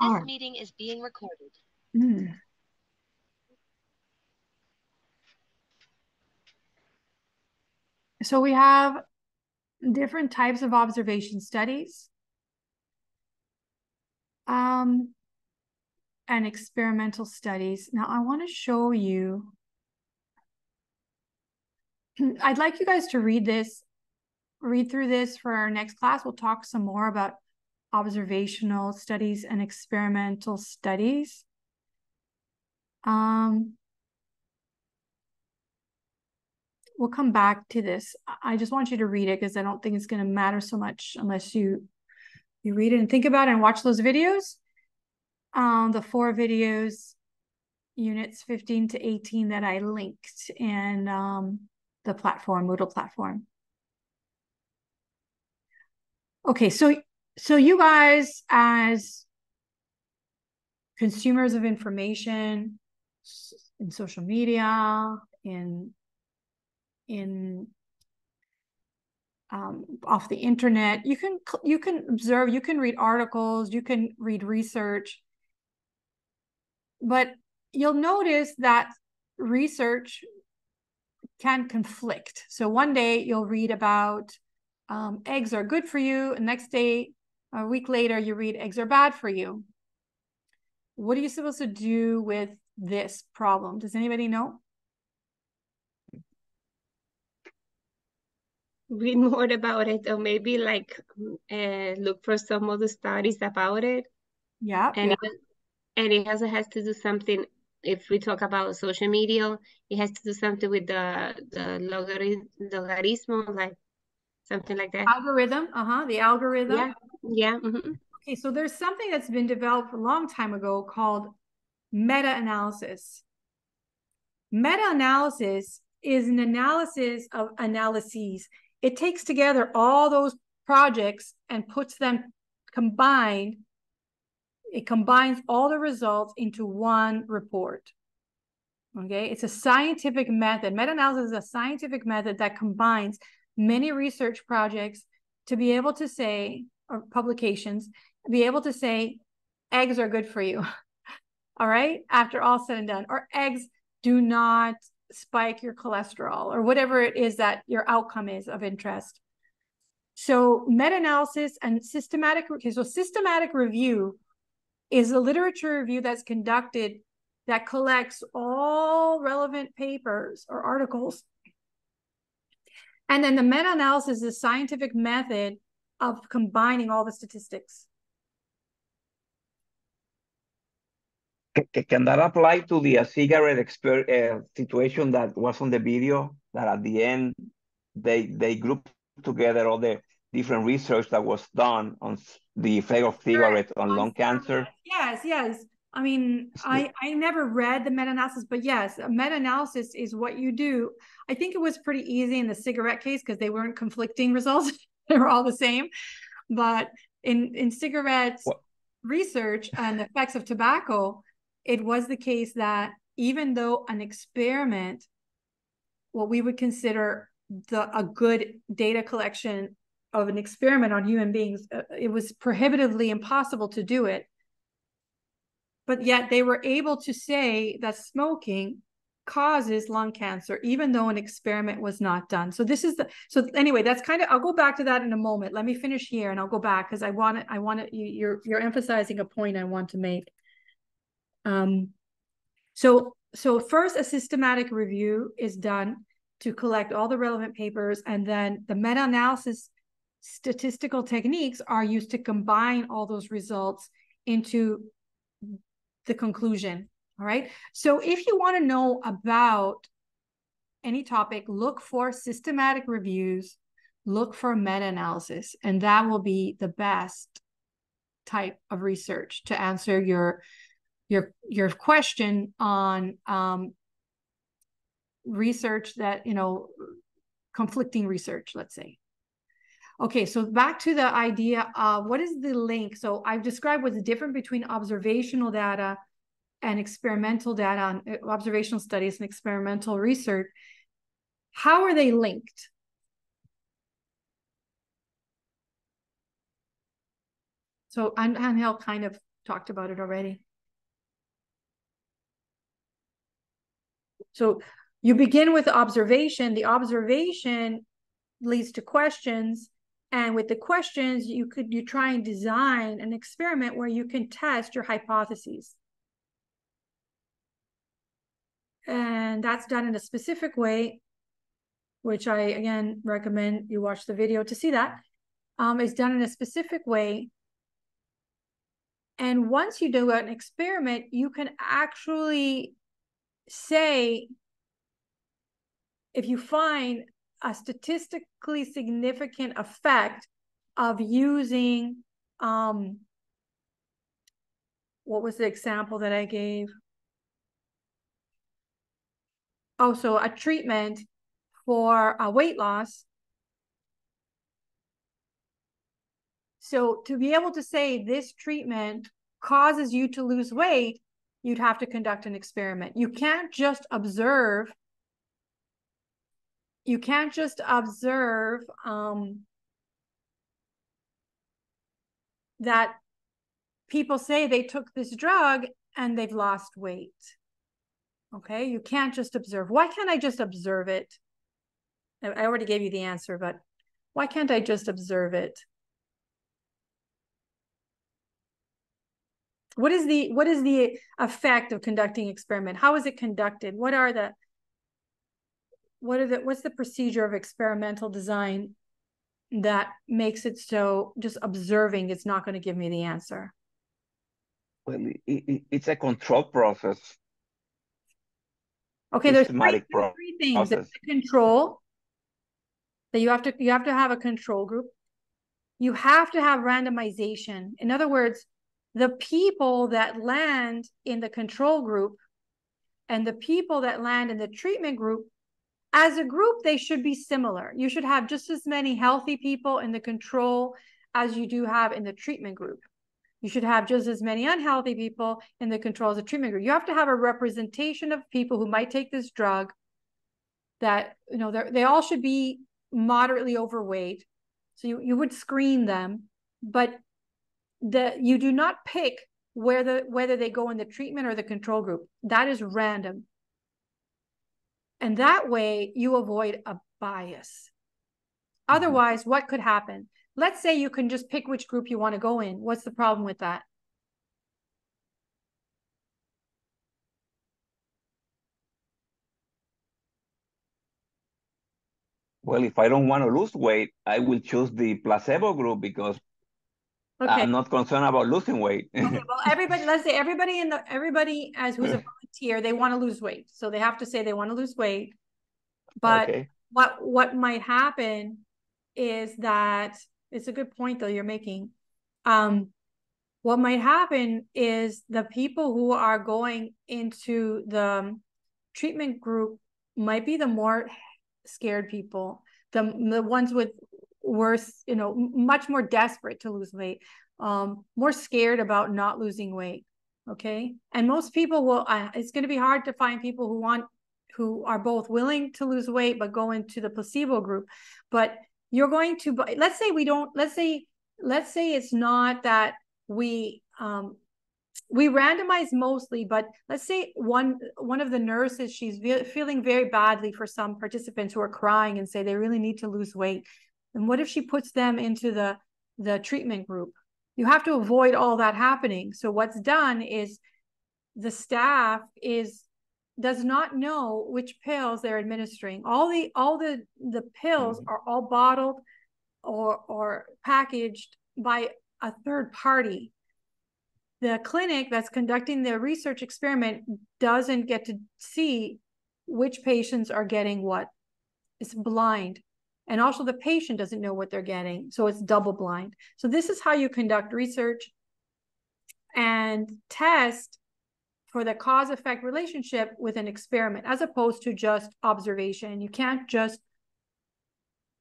This meeting is being recorded. Mm. So we have different types of observation studies um, and experimental studies. Now I want to show you, I'd like you guys to read this, read through this for our next class. We'll talk some more about observational studies and experimental studies. Um, we'll come back to this. I just want you to read it because I don't think it's going to matter so much unless you you read it and think about it and watch those videos. Um, the four videos, units 15 to 18 that I linked in um, the platform, Moodle platform. Okay, so so you guys as consumers of information in social media, in in um, off the internet. You can you can observe, you can read articles, you can read research, but you'll notice that research can conflict. So one day you'll read about um, eggs are good for you, and next day, a week later, you read eggs are bad for you. What are you supposed to do with this problem? Does anybody know? read more about it or maybe like uh, look for some other studies about it Yeah. and yeah. it, and it also has to do something if we talk about social media it has to do something with the the logarithm logarithm like something like that Algorithm. Uh-huh. The algorithm. yeah yeah mhm. Okay, so there's something that's been developed a long time ago called meta-analysis. Meta-analysis is an analysis of analyses. It takes together all those projects and puts them combined. It combines all the results into one report. Okay, it's a scientific method. Meta-analysis is a scientific method that combines many research projects to be able to say, or publications, be able to say, eggs are good for you. all right, after all said and done, or eggs do not spike your cholesterol, or whatever it is that your outcome is of interest. So meta-analysis and systematic, okay, so systematic review is a literature review that's conducted that collects all relevant papers or articles. And then the meta-analysis is a scientific method of combining all the statistics. Can that apply to the uh, cigarette exper uh, situation that was on the video? That at the end, they they grouped together all the different research that was done on the effect of cigarettes on lung cancer. Yes, yes. I mean, I, I never read the meta-analysis, but yes, a meta-analysis is what you do. I think it was pretty easy in the cigarette case because they weren't conflicting results. they were all the same. But in, in cigarettes What- research and the effects of tobacco, it was the case that even though an experiment, what we would consider the a good data collection of an experiment on human beings, uh, it was prohibitively impossible to do it. But yet they were able to say that smoking causes lung cancer, even though an experiment was not done. So this is the so anyway, that's kind of I'll go back to that in a moment. Let me finish here and I'll go back because I want it, I want it, you, you're you're emphasizing a point I want to make. Um so so first a systematic review is done to collect all the relevant papers and then the meta-analysis statistical techniques are used to combine all those results into the conclusion. All right. So if you want to know about any topic, look for systematic reviews, look for meta-analysis, and that will be the best type of research to answer your your your question on um, research that you know conflicting research let's say okay so back to the idea of what is the link so i've described what's different between observational data and experimental data on uh, observational studies and experimental research how are they linked so Angel kind of talked about it already. So you begin with observation. The observation leads to questions. And with the questions, you could you try and design an experiment where you can test your hypotheses. And that's done in a specific way, which I again recommend you watch the video to see that. Um, it's done in a specific way. And once you do an experiment, you can actually say if you find a statistically significant effect of using um what was the example that I gave? Oh, so a treatment for a weight loss. So to be able to say this treatment causes you to lose weight, you'd have to conduct an experiment. You can't just observe you can't just observe um, that people say they took this drug and they've lost weight. Okay, you can't just observe. Why can't I just observe it? I already gave you the answer, but why can't I just observe it? What is the what is the effect of conducting experiment? How is it conducted? What are the what are the what's the procedure of experimental design that makes it so just observing is not going to give me the answer well it, it, it's a control process okay there's three, there's three, things there's control that you have to you have to have a control group you have to have randomization in other words the people that land in the control group and the people that land in the treatment group as a group, they should be similar. You should have just as many healthy people in the control as you do have in the treatment group. You should have just as many unhealthy people in the control as the treatment group. You have to have a representation of people who might take this drug that, you know, they all should be moderately overweight. So you, you would screen them, but the you do not pick whether whether they go in the treatment or the control group. That is random. And that way you avoid a bias. Mm-hmm. Otherwise, what could happen? Let's say you can just pick which group you want to go in. What's the problem with that? Well, if I don't want to lose weight, I will choose the placebo group because okay. I'm not concerned about losing weight. okay, well, everybody, let's say everybody in the everybody as who's a volunteer, they want to lose weight. So they have to say they want to lose weight. But okay. what what might happen is that it's a good point though you're making. Um, what might happen is the people who are going into the treatment group might be the more scared people, the the ones with worse, you know, much more desperate to lose weight, um, more scared about not losing weight okay and most people will uh, it's going to be hard to find people who want who are both willing to lose weight but go into the placebo group but you're going to let's say we don't let's say let's say it's not that we um we randomize mostly but let's say one one of the nurses she's feeling very badly for some participants who are crying and say they really need to lose weight and what if she puts them into the the treatment group you have to avoid all that happening. So what's done is the staff is does not know which pills they're administering. All the all the the pills mm-hmm. are all bottled or or packaged by a third party. The clinic that's conducting the research experiment doesn't get to see which patients are getting what. It's blind. And also the patient doesn't know what they're getting. So it's double blind. So this is how you conduct research and test for the cause effect relationship with an experiment as opposed to just observation. You can't just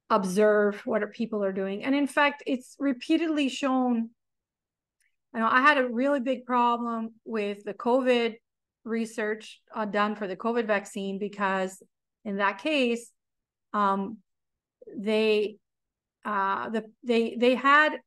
observe what people are doing. And in fact, it's repeatedly shown. You know, I had a really big problem with the COVID research uh, done for the COVID vaccine because in that case, um, they uh, the they they had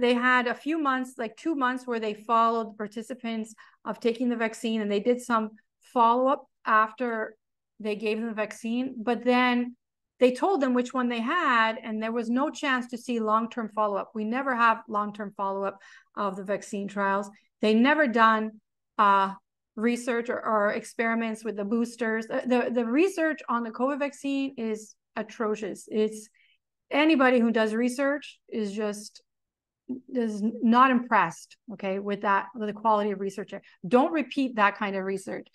they had a few months, like two months, where they followed participants of taking the vaccine and they did some follow up after they gave them the vaccine. But then they told them which one they had, and there was no chance to see long term follow up. We never have long term follow up of the vaccine trials. They never done uh, research or, or, experiments with the boosters. Uh, the, the research on the COVID vaccine is atrocious. It's anybody who does research is just is not impressed okay with that with the quality of research. Don't repeat that kind of research.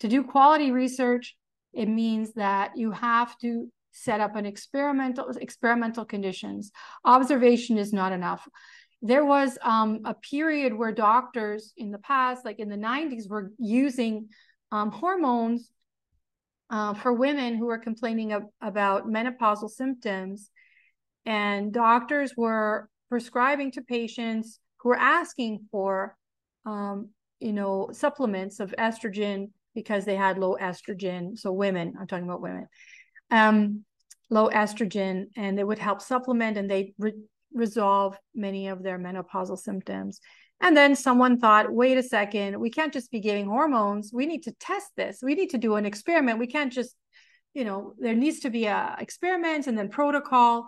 To do quality research it means that you have to set up an experimental experimental conditions. Observation is not enough. There was um, a period where doctors in the past like in the 90s were using um, hormones uh, for women who were complaining of, about menopausal symptoms and doctors were prescribing to patients who are asking for um, you know supplements of estrogen because they had low estrogen. So women i'm talking about women um, low estrogen and it would help supplement and they re- resolve many of their menopausal symptoms. And then someone thought wait a second we can't just be giving hormones. We need to test this. We need to do an experiment. We can't just you know there needs to be a experiment and then protocol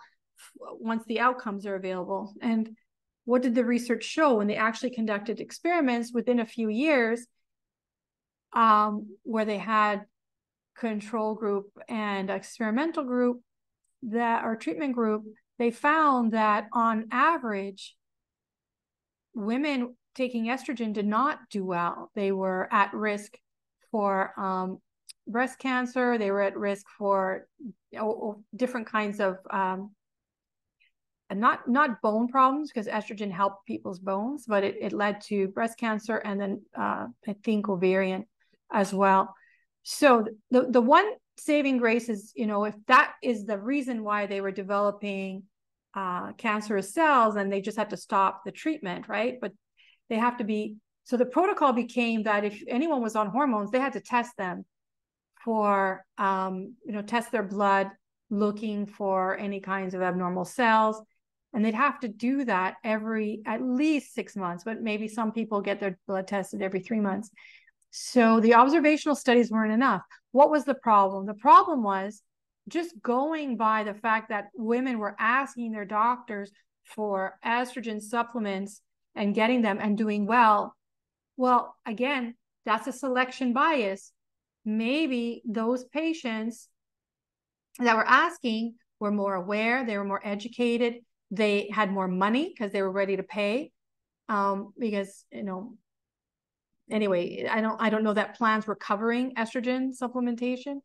once the outcomes are available and what did the research show when they actually conducted experiments within a few years um, where they had control group and experimental group that or treatment group, they found that on average, women taking estrogen did not do well. They were at risk for um, breast cancer. They were at risk for different kinds of um, not not bone problems because estrogen helped people's bones, but it, it led to breast cancer and then uh, I think ovarian as well. So the the one saving grace is, you know, if that is the reason why they were developing uh, cancerous cells, and they just had to stop the treatment, right? But they have to be. So the protocol became that if anyone was on hormones, they had to test them for, um, you know, test their blood, looking for any kinds of abnormal cells. And they'd have to do that every at least six months, but maybe some people get their blood tested every three months. So the observational studies weren't enough. What was the problem? The problem was just going by the fact that women were asking their doctors for estrogen supplements and getting them and doing well. Well, again, that's a selection bias. Maybe those patients that were asking were more aware, they were more educated, they had more money because they were ready to pay. Um, because you know anyway, I don't I don't know that plans were covering estrogen supplementation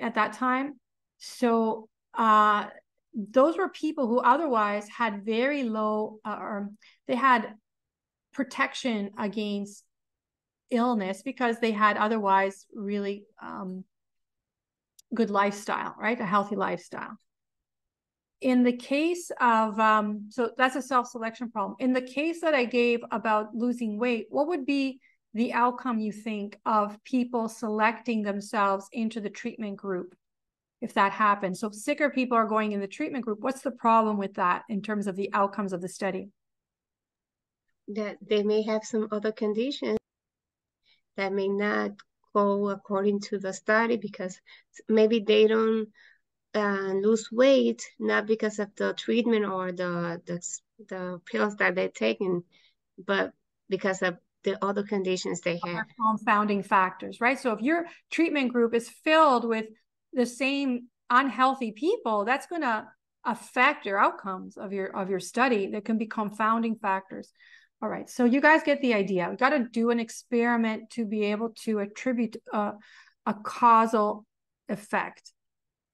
at that time. So uh, those were people who otherwise had very low uh, or they had protection against illness because they had otherwise really um, good lifestyle, right? A healthy lifestyle. In the case of, um, so that's a self selection problem. In the case that I gave about losing weight, what would be the outcome you think of people selecting themselves into the treatment group if that happens. So sicker people are going in the treatment group. What's the problem with that in terms of the outcomes of the study? That they may have some other conditions that may not go according to the study because maybe they don't uh, lose weight not because of the treatment or the the, the pills that they're taking, but because of the other conditions they have. Confounding factors, right? So if your treatment group is filled with the same unhealthy people, that's going to affect your outcomes of your of your study. There can be confounding factors. All right, so you guys get the idea. We got to do an experiment to be able to attribute a, a causal effect.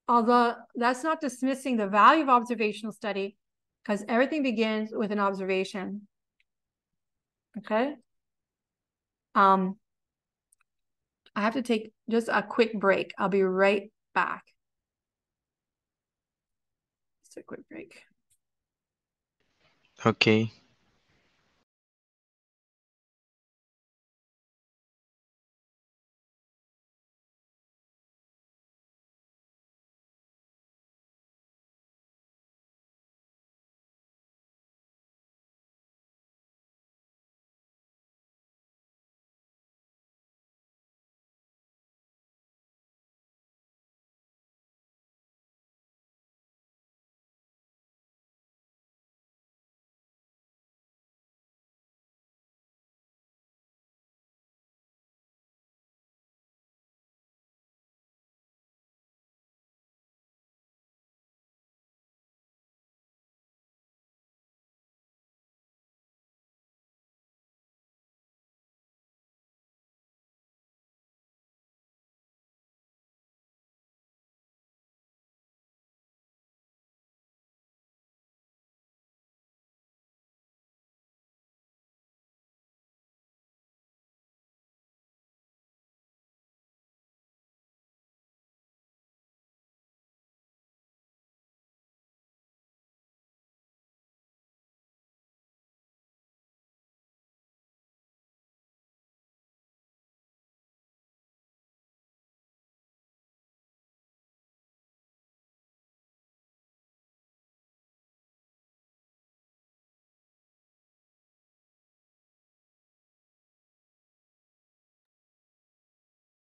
Although that's not dismissing the value of observational study, because everything begins with an observation. Okay. Um, I have to take just a quick break. I'll be right back. Just a quick break. Okay.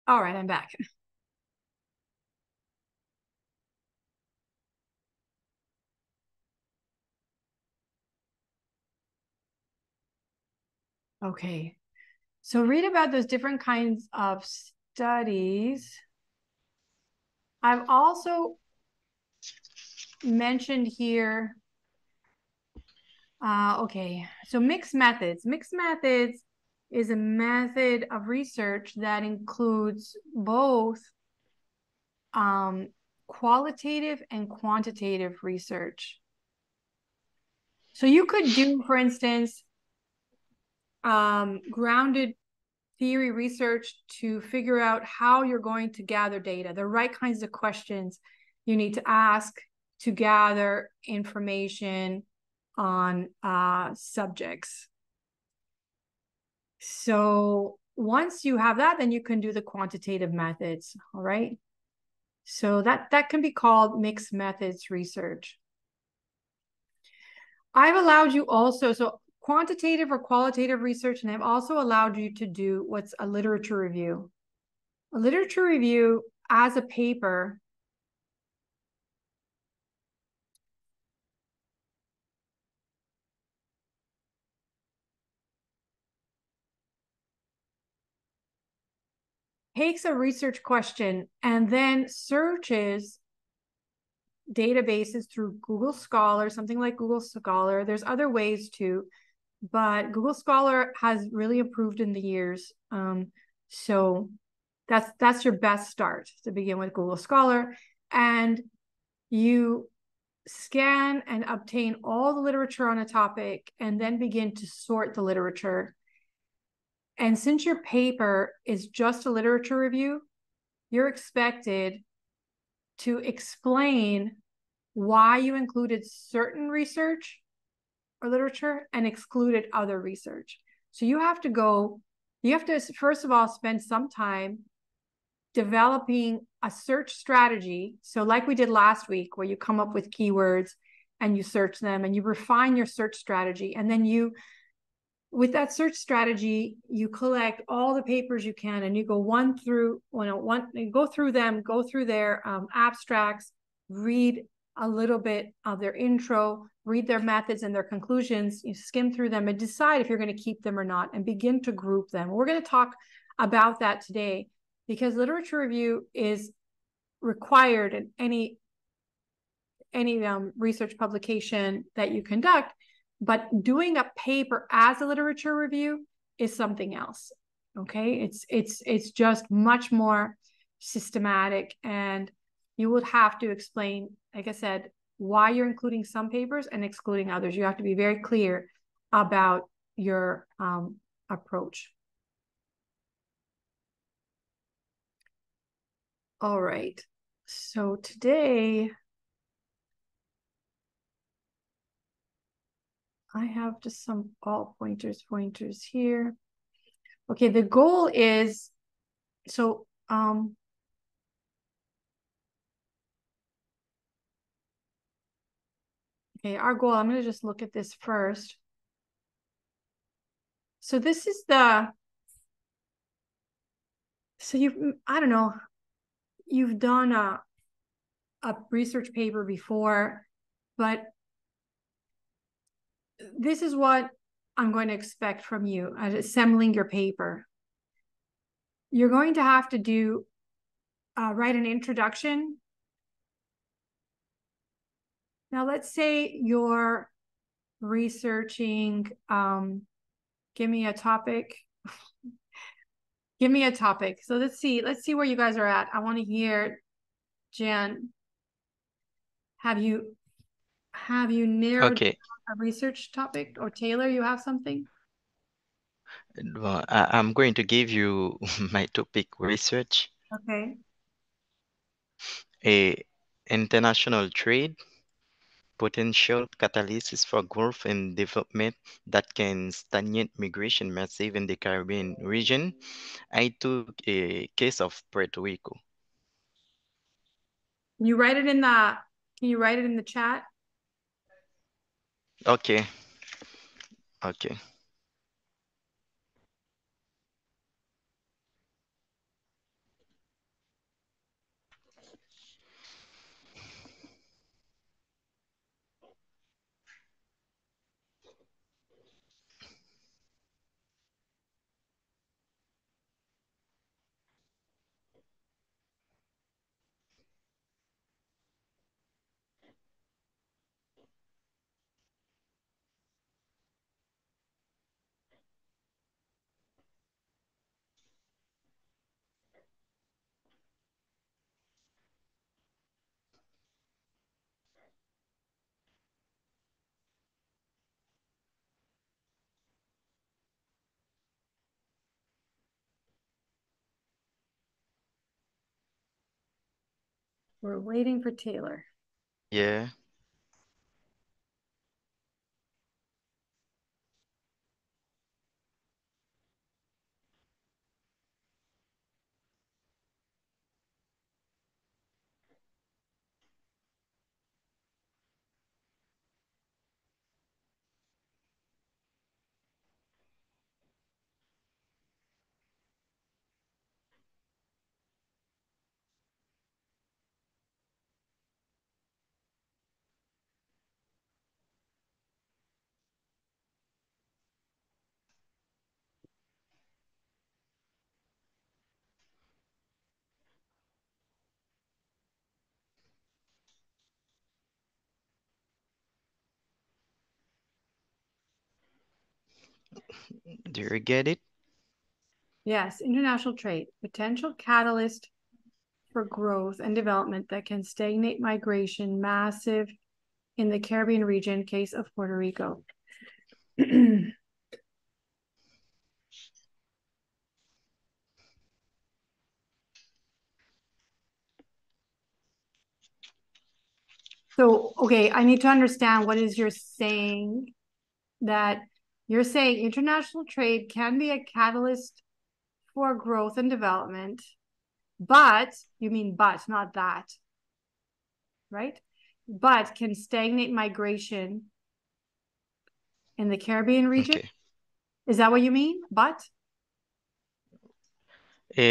All right, I'm back. Okay, so read about those different kinds of studies. I've also mentioned here, uh, okay, so mixed methods. Mixed methods is a method of research that includes both um, qualitative and quantitative research. So you could do, for instance, um, grounded theory research to figure out how you're going to gather data, the right kinds of questions you need to ask to gather information on uh, subjects. So once you have that, then you can do the quantitative methods, all right? So that, that can be called mixed methods research. I've allowed you also, so quantitative or qualitative research, and I've also allowed you to do what's a literature review. A literature review as a paper takes a research question and then searches databases through Google Scholar, something like Google Scholar. There's other ways too, but Google Scholar has really improved in the years. Um, so that's that's your best start to begin with Google Scholar, and you scan and obtain all the literature on a topic, and then begin to sort the literature and since your paper is just a literature review, you're expected to explain why you included certain research or literature and excluded other research. So you have to go, you have to, first of all, spend some time developing a search strategy. So, like we did last week, where you come up with keywords and you search them and you refine your search strategy, and then you with that search strategy, you collect all the papers you can and you go one through, know, one, go through them, go through their um, abstracts, read a little bit of their intro, read their methods and their conclusions, you skim through them and decide if you're going to keep them or not and begin to group them. We're going to talk about that today because literature review is required in any any um, research publication that you conduct but doing a paper as a literature review is something else. Okay, it's it's it's just much more systematic, and you would have to explain, like I said, why you're including some papers and excluding others. You have to be very clear about your um, approach. All right. So today I have just some all pointers, pointers here. Okay, the goal is, so, um, okay, our goal, I'm going to just look at this first. So this is the, so you, I don't know, you've done a, a research paper before, but this is what I'm going to expect from you at assembling your paper. You're going to have to do uh, write an introduction. Now, let's say you're researching. Um, give me a topic. give me a topic. So let's see. Let's see where you guys are at. I want to hear, Jan. Have you have you narrowed Okay. A research topic? Or Taylor, you have something? Well, I, I'm going to give you my topic research. Okay. A international trade, potential catalysis for growth and development that can stagnate migration massive in the Caribbean region. I took a case of Puerto Rico. Can you write it in the can you write it in the chat? Okay. Okay. We're waiting for Taylor. Yeah. Do you get it? Yes, international trade, potential catalyst for growth and development that can stagnate migration, massive in the Caribbean region, case of Puerto Rico. so, okay, I need to understand what is you're saying that you're saying international trade can be a catalyst for growth and development, but you mean but, not that, right? But can stagnate migration in the Caribbean region. Okay. Is that what you mean? But Uh,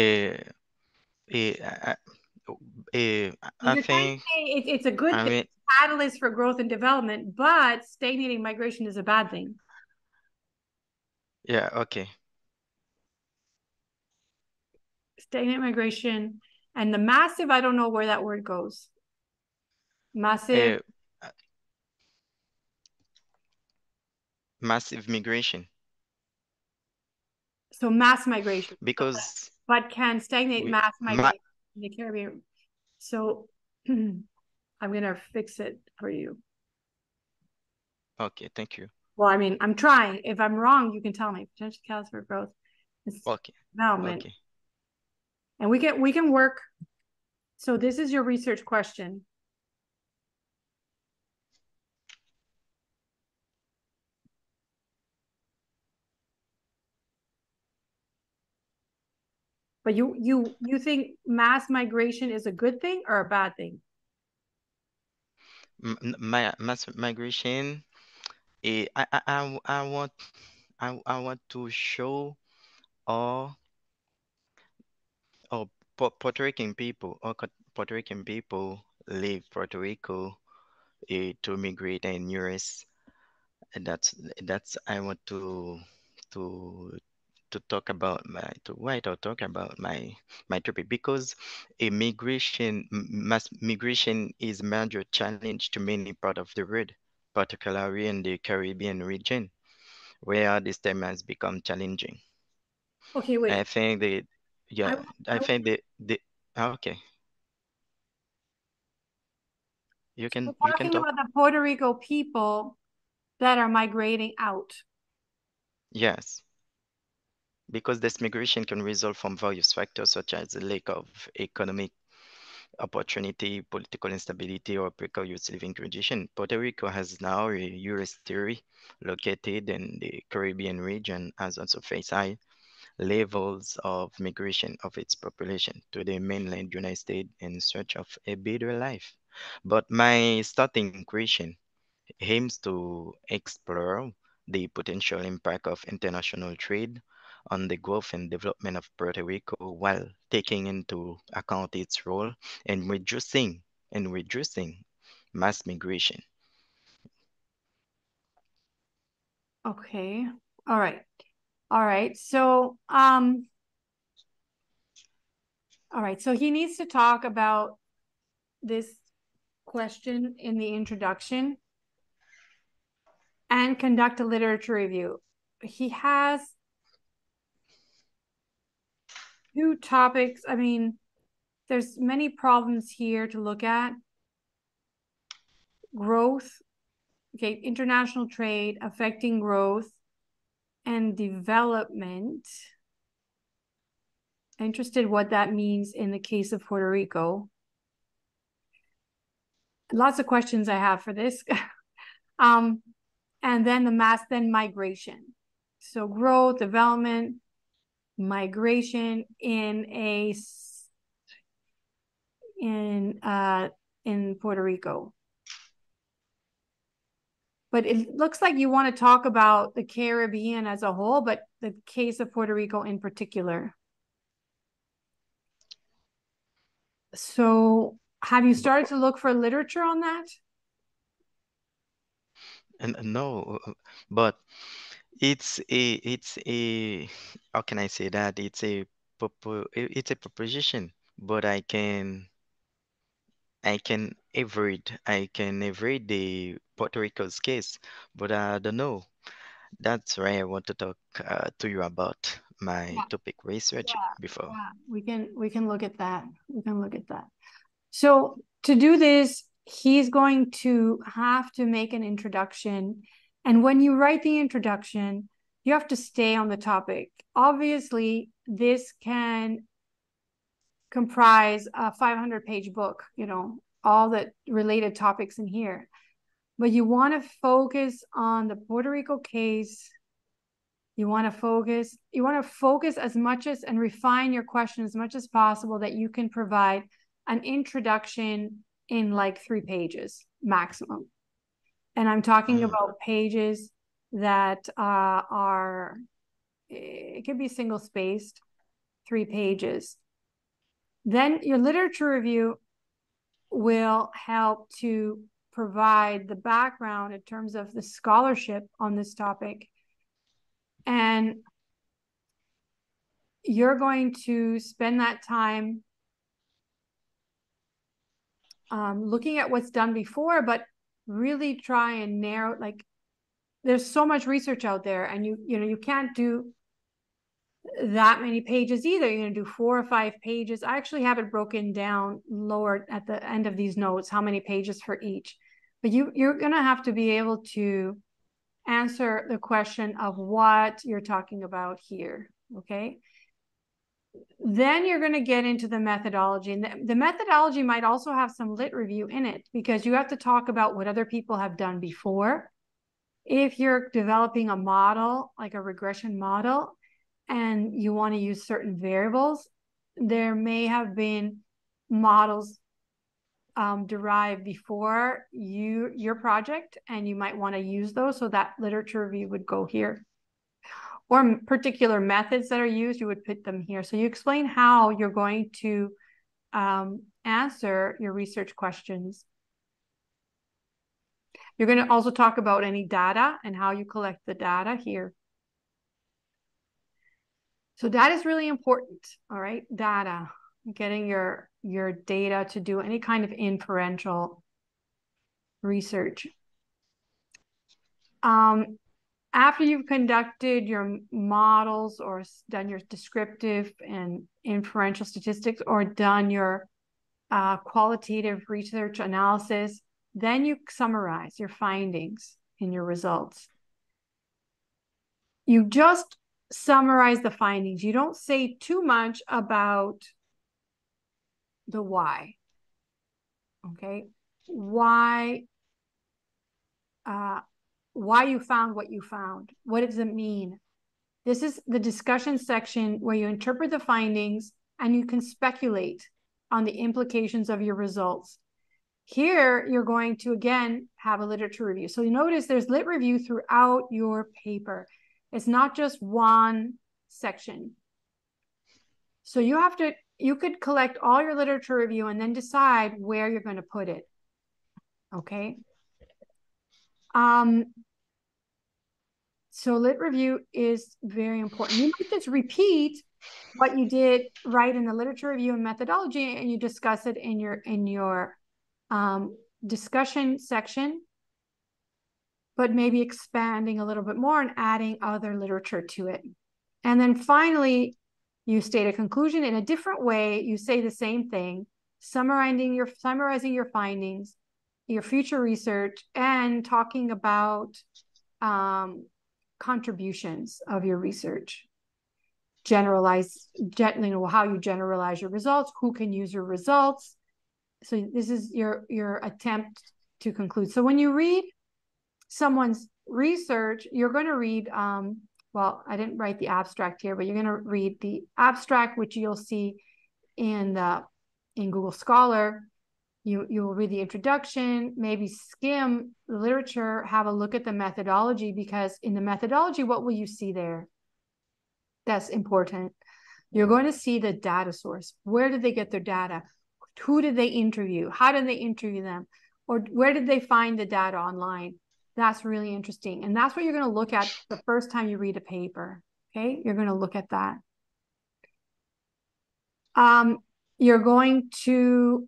uh, I, uh, I to think it, it's a good I mean catalyst for growth and development, but stagnating migration is a bad thing. Yeah, okay. Stagnant migration and the massive, I don't know where that word goes. Massive, Uh, massive migration so mass migration, because but can stagnate we mass ma migration in the Caribbean. So I'm gonna fix it for you. okay, thank you. Well, I mean, I'm trying. If I'm wrong, you can tell me. Potential catalyst for growth and Okay, development. okay. And we can we can work. So this is your research question. But you you you think mass migration is a good thing or a bad thing? M mass migration. Eh, I, I, I, want I, I want to show all all Puerto Rican people, all Puerto Rican people leave Puerto Rico eh, to migrate in US. And that's that's I want to to to talk about my to write or talk about my my topic because immigration mass migration is a major challenge to many part of the world, particularly in the Caribbean region, where this time has become challenging. Okay, wait. I think the I, yeah, I I think the the ah, okay, you we're can you can talking talk. about the Puerto Rico people that are migrating out. Yes. Because this migration can result from various factors such as the lack of economic opportunity, political instability, or precarious living condition. Puerto Rico has now a U.S. territory located in the Caribbean region has also faced high levels of migration of its population to the mainland United States in search of a better life. But my starting question aims to explore the potential impact of international trade on the growth and development of Puerto Rico while taking into account its role in reducing and reducing mass migration. Okay. All right. All right. So, um, all right. So he needs to talk about this question in the introduction and conduct a literature review. He has two topics. I mean, there's many problems here to look at. Growth, okay, international trade affecting growth and development. Interested what that means in the case of Puerto Rico. lots of questions I have for this. um, and then the mass, then migration. So growth, development, migration in a in uh in Puerto Rico. But it looks like you want to talk about the Caribbean as a whole, but the case of Puerto Rico in particular. So have you started to look for literature on that? And no, but it's a it's a how can I say that? It's a it's a proposition, but I can I can avoid I can avoid the Puerto Rico's case, but I don't know. That's why I want to talk uh, to you about my yeah. topic research yeah. before. Yeah. We can we can look at that. We can look at that. So to do this, he's going to have to make an introduction. And when you write the introduction, you have to stay on the topic. Obviously, this can comprise a 500 page book, you know, all the related topics in here. But you want to focus on the Puerto Rico case. You want to focus, you want to focus as much as and refine your question as much as possible that you can provide an introduction in like three pages maximum. And I'm talking mm. about pages that uh, are, it could be single spaced, three pages. Then your literature review will help to provide the background in terms of the scholarship on this topic. And you're going to spend that time um, looking at what's done before, but really try and narrow like there's so much research out there and you you know you can't do that many pages either. You're going to do four or five pages. I actually have it broken down lower at the end of these notes how many pages for each. But you you're going to have to be able to answer the question of what you're talking about here okay then you're going to get into the methodology and the, the, methodology might also have some lit review in it because you have to talk about what other people have done before. If you're developing a model like a regression model and you want to use certain variables there may have been models um, derived before you your project and you might want to use those so that literature review would go here or particular methods that are used, you would put them here. So you explain how you're going to um, answer your research questions. You're going to also talk about any data and how you collect the data here. So that is really important, all right? Data, getting your, your data to do any kind of inferential research. Um, after you've conducted your models or done your descriptive and inferential statistics or done your uh, qualitative research analysis, then you summarize your findings in your results. You just summarize the findings. You don't say too much about the why. Okay. Why uh, why you found what you found. What does it mean? This is the discussion section where you interpret the findings and you can speculate on the implications of your results. Here, you're going to again have a literature review. So you notice there's lit review throughout your paper. It's not just one section. So you have to, you could collect all your literature review and then decide where you're going to put it. Okay. Um, so lit review is very important. You might just repeat what you did right in the literature review and methodology, and you discuss it in your in your um, discussion section, but maybe expanding a little bit more and adding other literature to it. And then finally, you state a conclusion in a different way. You say the same thing, summarizing your summarizing your findings, your future research, and talking about um, contributions of your research. Generalize, you know, how you generalize your results, who can use your results, so this is your your attempt to conclude. So when you read someone's research, you're going to read um, well, I didn't write the abstract here, but you're going to read the abstract, which you'll see in the in Google Scholar. You you will read the introduction, maybe skim the literature, have a look at the methodology because in the methodology, what will you see there? That's important. You're going to see the data source. Where did they get their data? Who did they interview? How did they interview them? Or where did they find the data online? That's really interesting. And that's what you're going to look at the first time you read a paper. Okay. You're going to look at that. Um, you're going to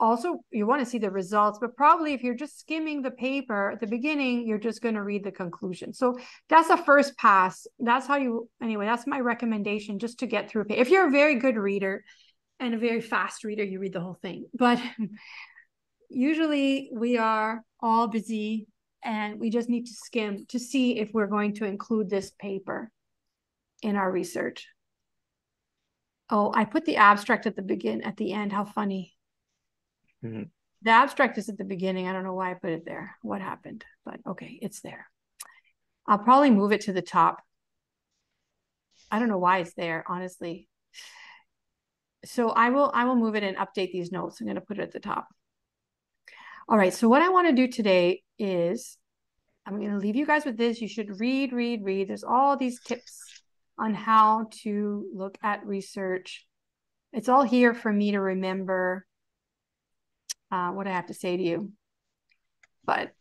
also, you want to see the results, but probably if you're just skimming the paper at the beginning, you're just going to read the conclusion. So that's a first pass. That's how you, anyway, that's my recommendation just to get through. If you're a very good reader and a very fast reader, you read the whole thing. But usually we are all busy and we just need to skim to see if we're going to include this paper in our research. Oh, I put the abstract at the begin at the end. How funny. Mm-hmm. The abstract is at the beginning. I don't know why I put it there. What happened? But okay, it's there. I'll probably move it to the top. I don't know why it's there, honestly. So I will I will move it and update these notes. I'm going to put it at the top. All right, so what I want to do today is I'm going to leave you guys with this. You should read, read, read. There's all these tips on how to look at research. It's all here for me to remember uh, what I have to say to you. But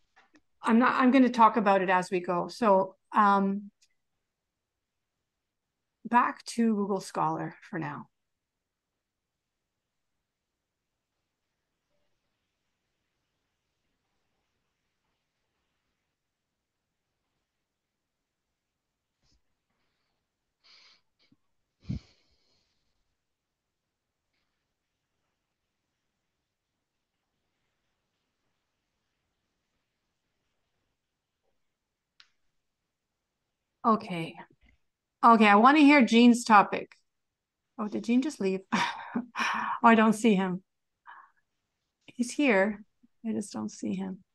I'm not, I'm going to talk about it as we go. So um, back to Google Scholar for now. Okay. Okay, I want to hear Gene's topic. Oh, did Gene just leave? oh, I don't see him. He's here. I just don't see him.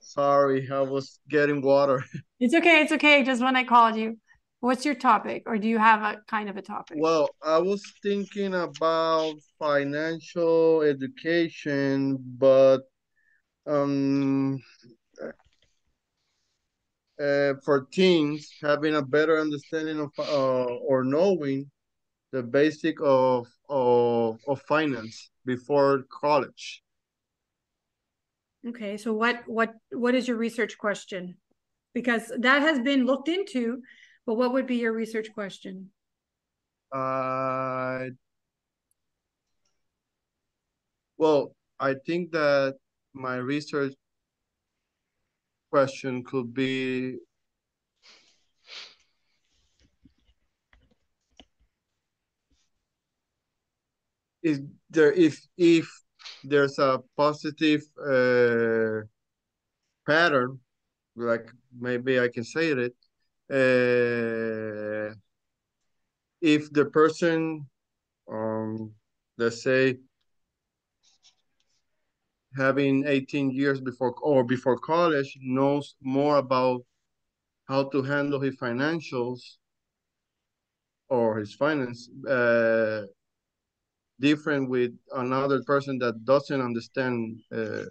Sorry, I was getting water. It's okay. It's okay. Just when I called you. What's your topic? Or do you have a kind of a topic? Well, I was thinking about financial education, but um uh, for teens having a better understanding of uh, or knowing the basic of, of of finance before college. Okay, so what what what is your research question? Because that has been looked into, but what would be your research question? Uh, well, I think that my research question could be is there if if there's a positive uh, pattern like maybe i can say it uh, if the person um let's say having 18 years before or before college knows more about how to handle his financials or his finance uh, different with another person that doesn't understand uh,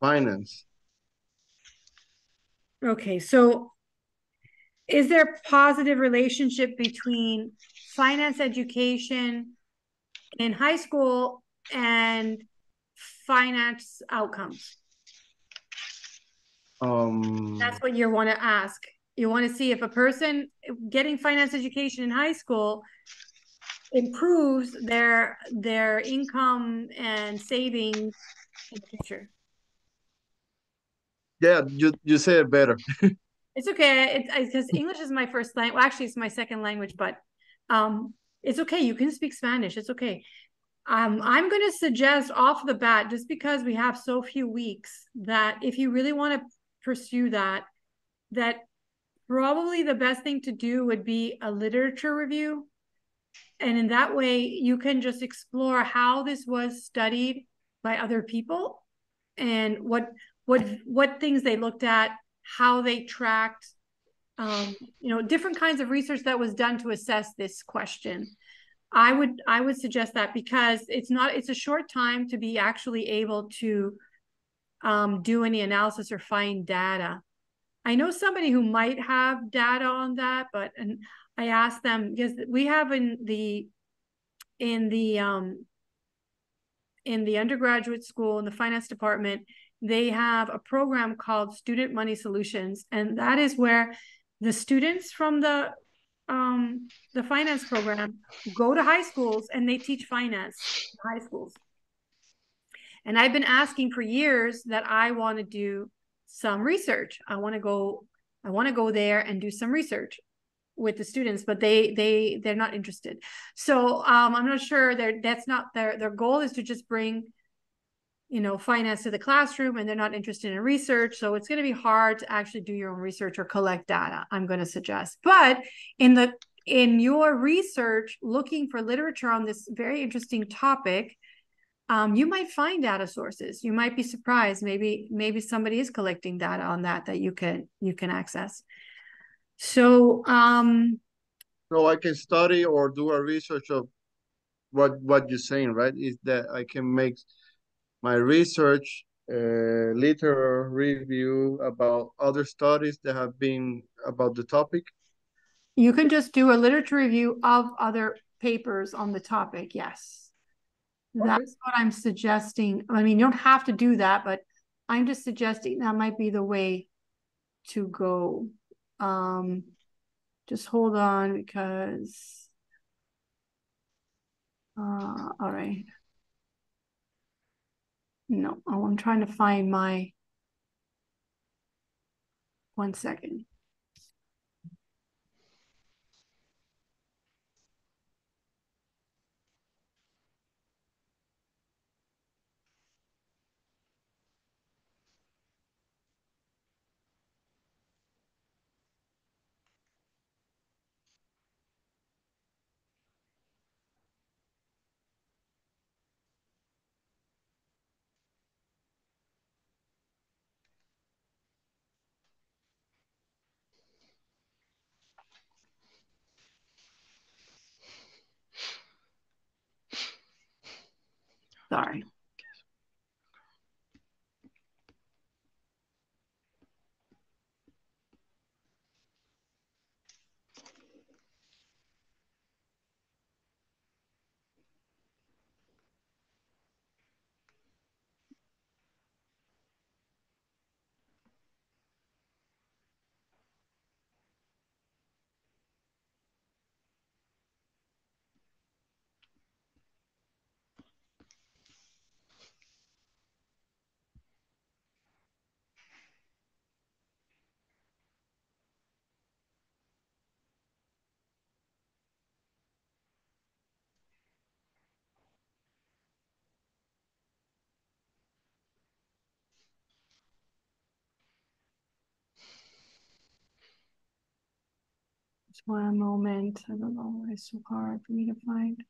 finance. Okay, so is there positive relationship between finance education in high school and finance outcomes? Um, That's what you want to ask. You want to see if a person getting finance education in high school improves their their income and savings in the future. Yeah, you you say it better. it's okay. It's because English is my first language. Well, actually, it's my second language, but um, it's okay. You can speak Spanish. It's okay. Um, I'm going to suggest off the bat, just because we have so few weeks, that if you really want to pursue that, that probably the best thing to do would be a literature review and in that way, you can just explore how this was studied by other people and what what what things they looked at, how they tracked, um, you know, different kinds of research that was done to assess this question. I would I would suggest that because it's not it's a short time to be actually able to um, do any analysis or find data. I know somebody who might have data on that, but and I asked them because we have in the in the um in the undergraduate school in the finance department they have a program called student money solutions and that is where the students from the um the finance program go to high schools and they teach finance in high schools. And i've been asking for years that i want to do some research. I want to go i want to go there and do some research with the students but they they they're not interested. So um i'm not sure they're that's not their their goal is to just bring you know finance to the classroom and they're not interested in research. So it's going to be hard to actually do your own research or collect data i'm going to suggest. But in the in your research looking for literature on this very interesting topic um, you might find data sources. You might be surprised. Maybe maybe somebody is collecting data on that that you can you can access. So, um, so I can study or do a research of what what you're saying, right? Is that I can make my research uh, literature review about other studies that have been about the topic. You can just do a literature review of other papers on the topic. Yes. Okay. That's what I'm suggesting. I mean, you don't have to do that, but I'm just suggesting that might be the way to go. Um, just hold on because, uh, all right. No, oh, I'm trying to find my, one second. Sorry. Just one moment. I don't know it's so hard for me to find.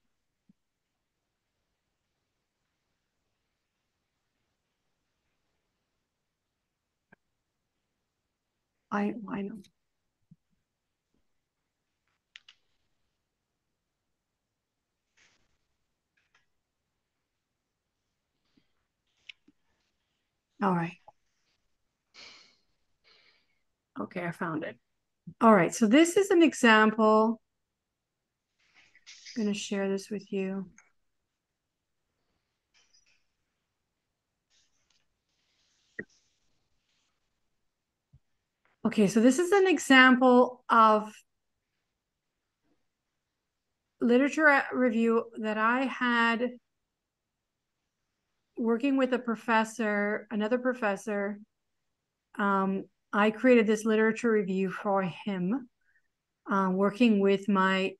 I I know. All right. Okay, I found it. All right, so this is an example. I'm going to share this with you. Okay, so this is an example of literature review that I had working with a professor, another professor, um, I created this literature review for him, uh, working with my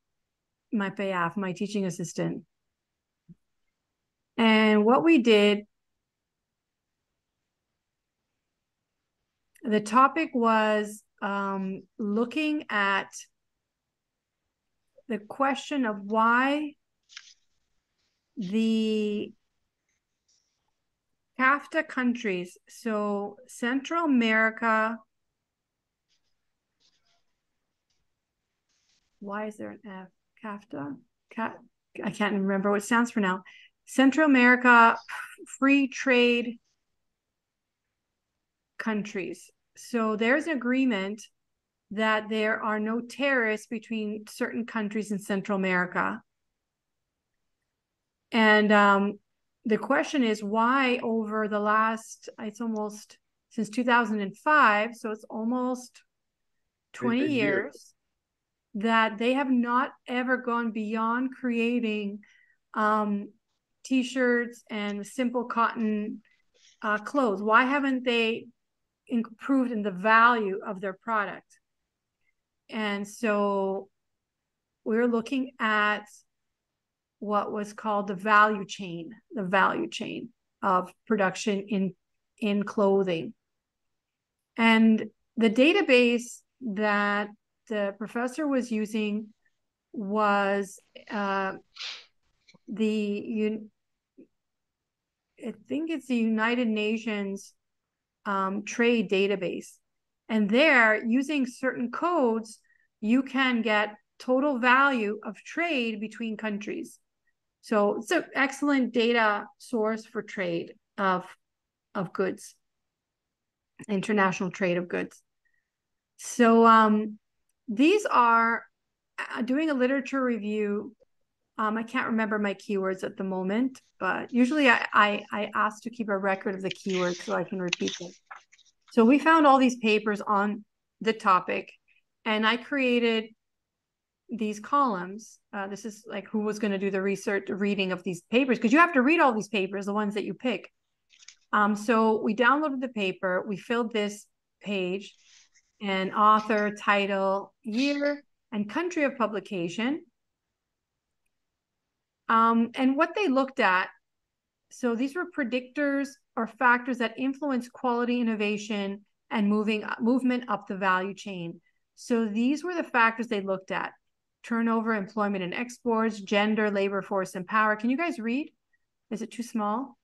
my PAF, my teaching assistant. And what we did, the topic was um, looking at the question of why the CAFTA countries, so Central America, why is there an F? CAFTA? I can't remember what it stands for now. Central America Free Trade countries. So there's an agreement that there are no tariffs between certain countries in Central America. And um, the question is why over the last, it's almost since 2005, so it's almost 20 years, that they have not ever gone beyond creating um, t-shirts and simple cotton uh, clothes. Why haven't they improved in the value of their product? And so we're looking at what was called the value chain, the value chain of production in in clothing. And the database that the professor was using was uh, the I think it's the United Nations um, trade database. And there, using certain codes, you can get total value of trade between countries. So it's an excellent data source for trade of, of goods, international trade of goods. So um, these are uh, doing a literature review. Um, I can't remember my keywords at the moment, but usually I, I, I ask to keep a record of the keywords so I can repeat them. So we found all these papers on the topic, and I created these columns. Uh, this is like who was going to do the research reading of these papers because you have to read all these papers, the ones that you pick. Um, so we downloaded the paper, we filled this page, and author, title, year, and country of publication. Um, and what they looked at, so these were predictors or factors that influence quality innovation and moving movement up the value chain. So these were the factors they looked at turnover, employment and exports, gender, labor force, and power. Can you guys read? Is it too small?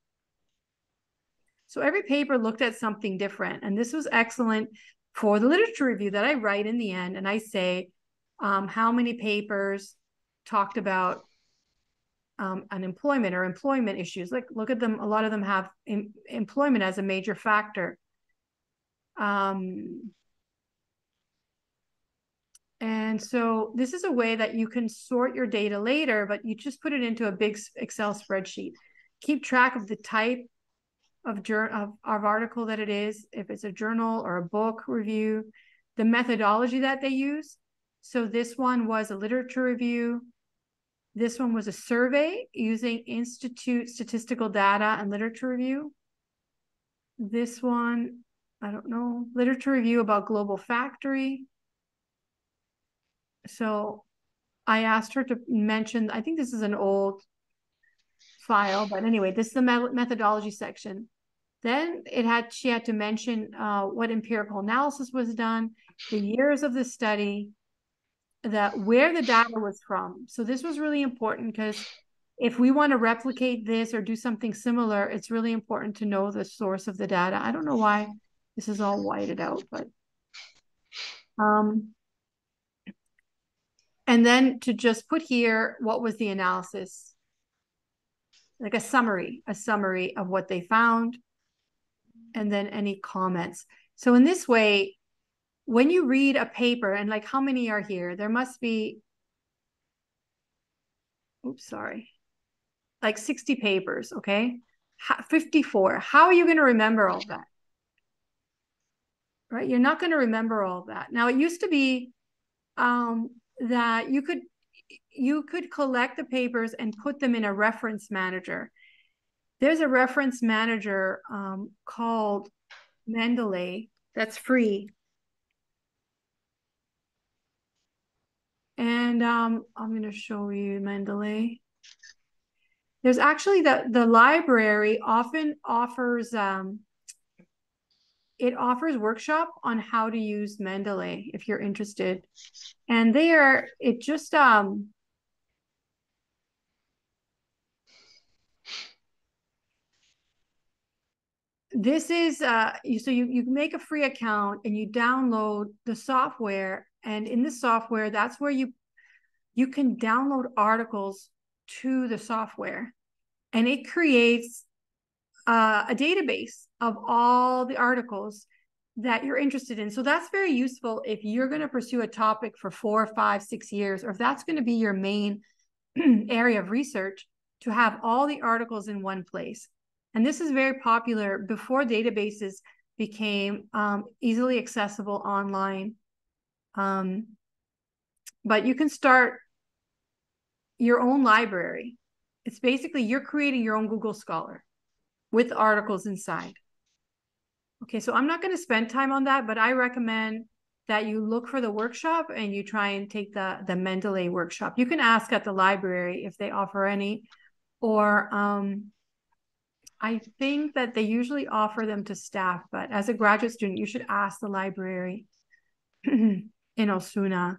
So every paper looked at something different. And this was excellent for the literature review that I write in the end. And I say um, how many papers talked about um, unemployment or employment issues. Like, look at them. A lot of them have em employment as a major factor. Um, and so this is a way that you can sort your data later, but you just put it into a big Excel spreadsheet. Keep track of the type of, of, of article that it is, if it's a journal or a book review, the methodology that they use. So this one was a literature review. This one was a survey using Institute statistical data and literature review. This one, I don't know, literature review about global factory. So I asked her to mention, I think this is an old file, but anyway, this is the methodology section. Then it had she had to mention uh, what empirical analysis was done, the years of the study, that where the data was from. So this was really important because if we want to replicate this or do something similar, it's really important to know the source of the data. I don't know why this is all whited out, but um, and then to just put here, what was the analysis? Like a summary, a summary of what they found, and then any comments. So in this way, when you read a paper, and like how many are here? There must be, oops, sorry, like 60 papers, okay? 54. How are you going to remember all that? Right? You're not going to remember all that. Now, it used to be um, that you could you could collect the papers and put them in a reference manager. There's a reference manager um, called Mendeley that's free. And um, I'm going to show you Mendeley. There's actually the, the library often offers um, it offers workshop on how to use Mendeley if you're interested. And there it just um this is uh so you you make a free account and you download the software and in the software that's where you you can download articles to the software and it creates uh, a database of all the articles that you're interested in so that's very useful if you're going to pursue a topic for four five six years or if that's going to be your main area of research to have all the articles in one place and this is very popular before databases became um, easily accessible online. Um, but you can start your own library. It's basically you're creating your own Google Scholar with articles inside. Okay, so I'm not going to spend time on that, but I recommend that you look for the workshop and you try and take the the Mendeley workshop. You can ask at the library if they offer any, or um, I think that they usually offer them to staff, but as a graduate student, you should ask the library in Osuna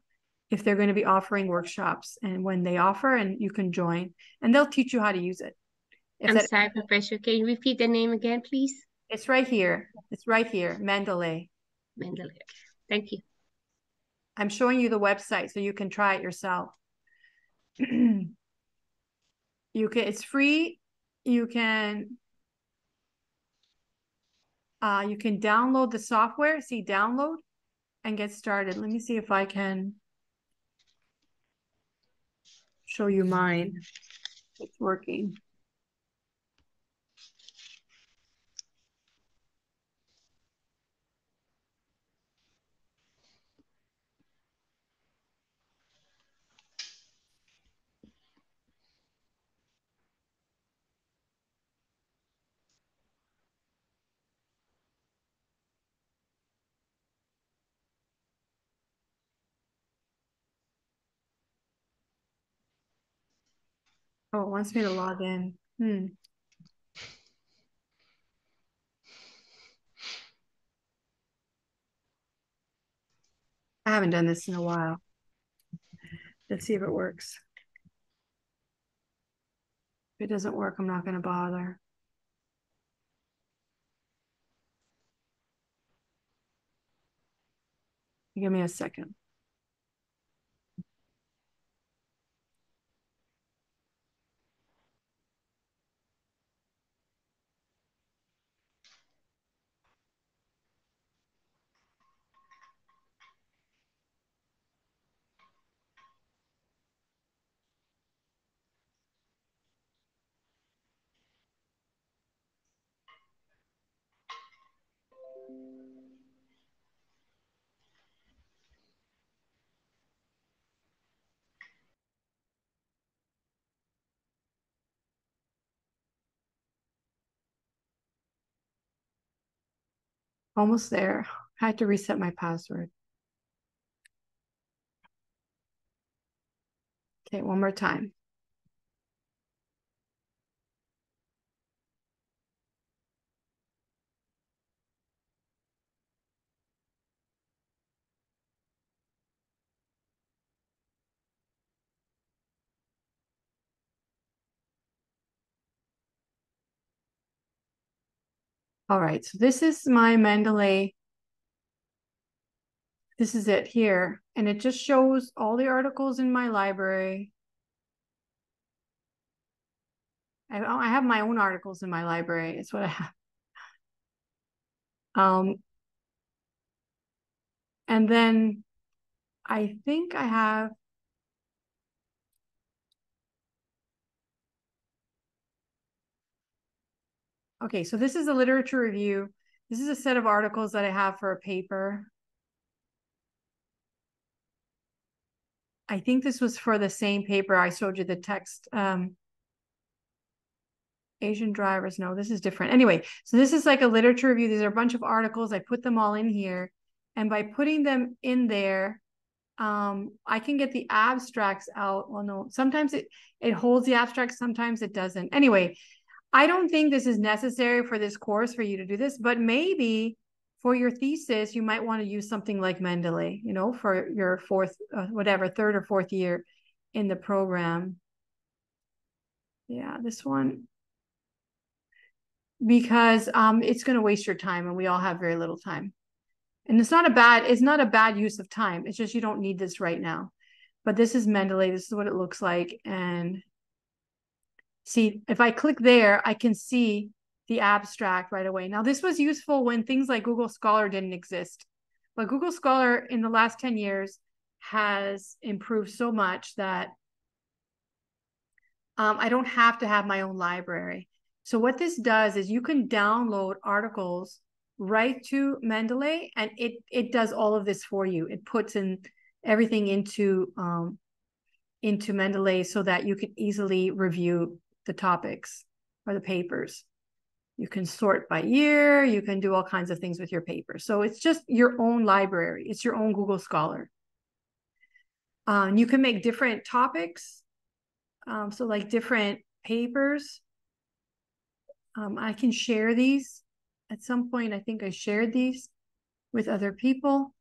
if they're going to be offering workshops and when they offer, and you can join, and they'll teach you how to use it. I'm sorry, Professor. Can you repeat the name again, please? It's right here. It's right here, Mendeley. Mendeley. Thank you. I'm showing you the website so you can try it yourself. you can. It's free. You can uh, you can download the software, see download and get started. Let me see if I can show you mine. It's working. Oh, it wants me to log in. Hmm. I haven't done this in a while. Let's see if it works. If it doesn't work, I'm not going to bother. Give me a second. Almost there. I had to reset my password. Okay, one more time. All right, so this is my Mendeley. This is it here. And it just shows all the articles in my library. I, I have my own articles in my library. It's what I have. Um, and then I think I have Okay, so this is a literature review. This is a set of articles that I have for a paper. I think this was for the same paper I showed you the text. Um, Asian drivers. No, this is different. Anyway, so this is like a literature review. These are a bunch of articles. I put them all in here. And by putting them in there, um, I can get the abstracts out. Well, no, sometimes it, it holds the abstracts, sometimes it doesn't. Anyway, I don't think this is necessary for this course for you to do this, but maybe for your thesis, you might want to use something like Mendeley, you know, for your fourth, uh, whatever, third or fourth year in the program. Yeah, this one. because um, it's going to waste your time and we all have very little time. And it's not a bad, it's not a bad use of time. It's just you don't need this right now. But this is Mendeley. This is what it looks like. And see, if I click there, I can see the abstract right away. Now, this was useful when things like Google Scholar didn't exist. But Google Scholar in the last 10 years has improved so much that um, I don't have to have my own library. So what this does is you can download articles right to Mendeley and it it does all of this for you. It puts in everything into um, into Mendeley so that you can easily review the topics or the papers. You can sort by year, you can do all kinds of things with your paper. So it's just your own library. It's your own Google Scholar. Um, you can make different topics. Um, so like different papers. Um, I can share these. At some point, I think I shared these with other people.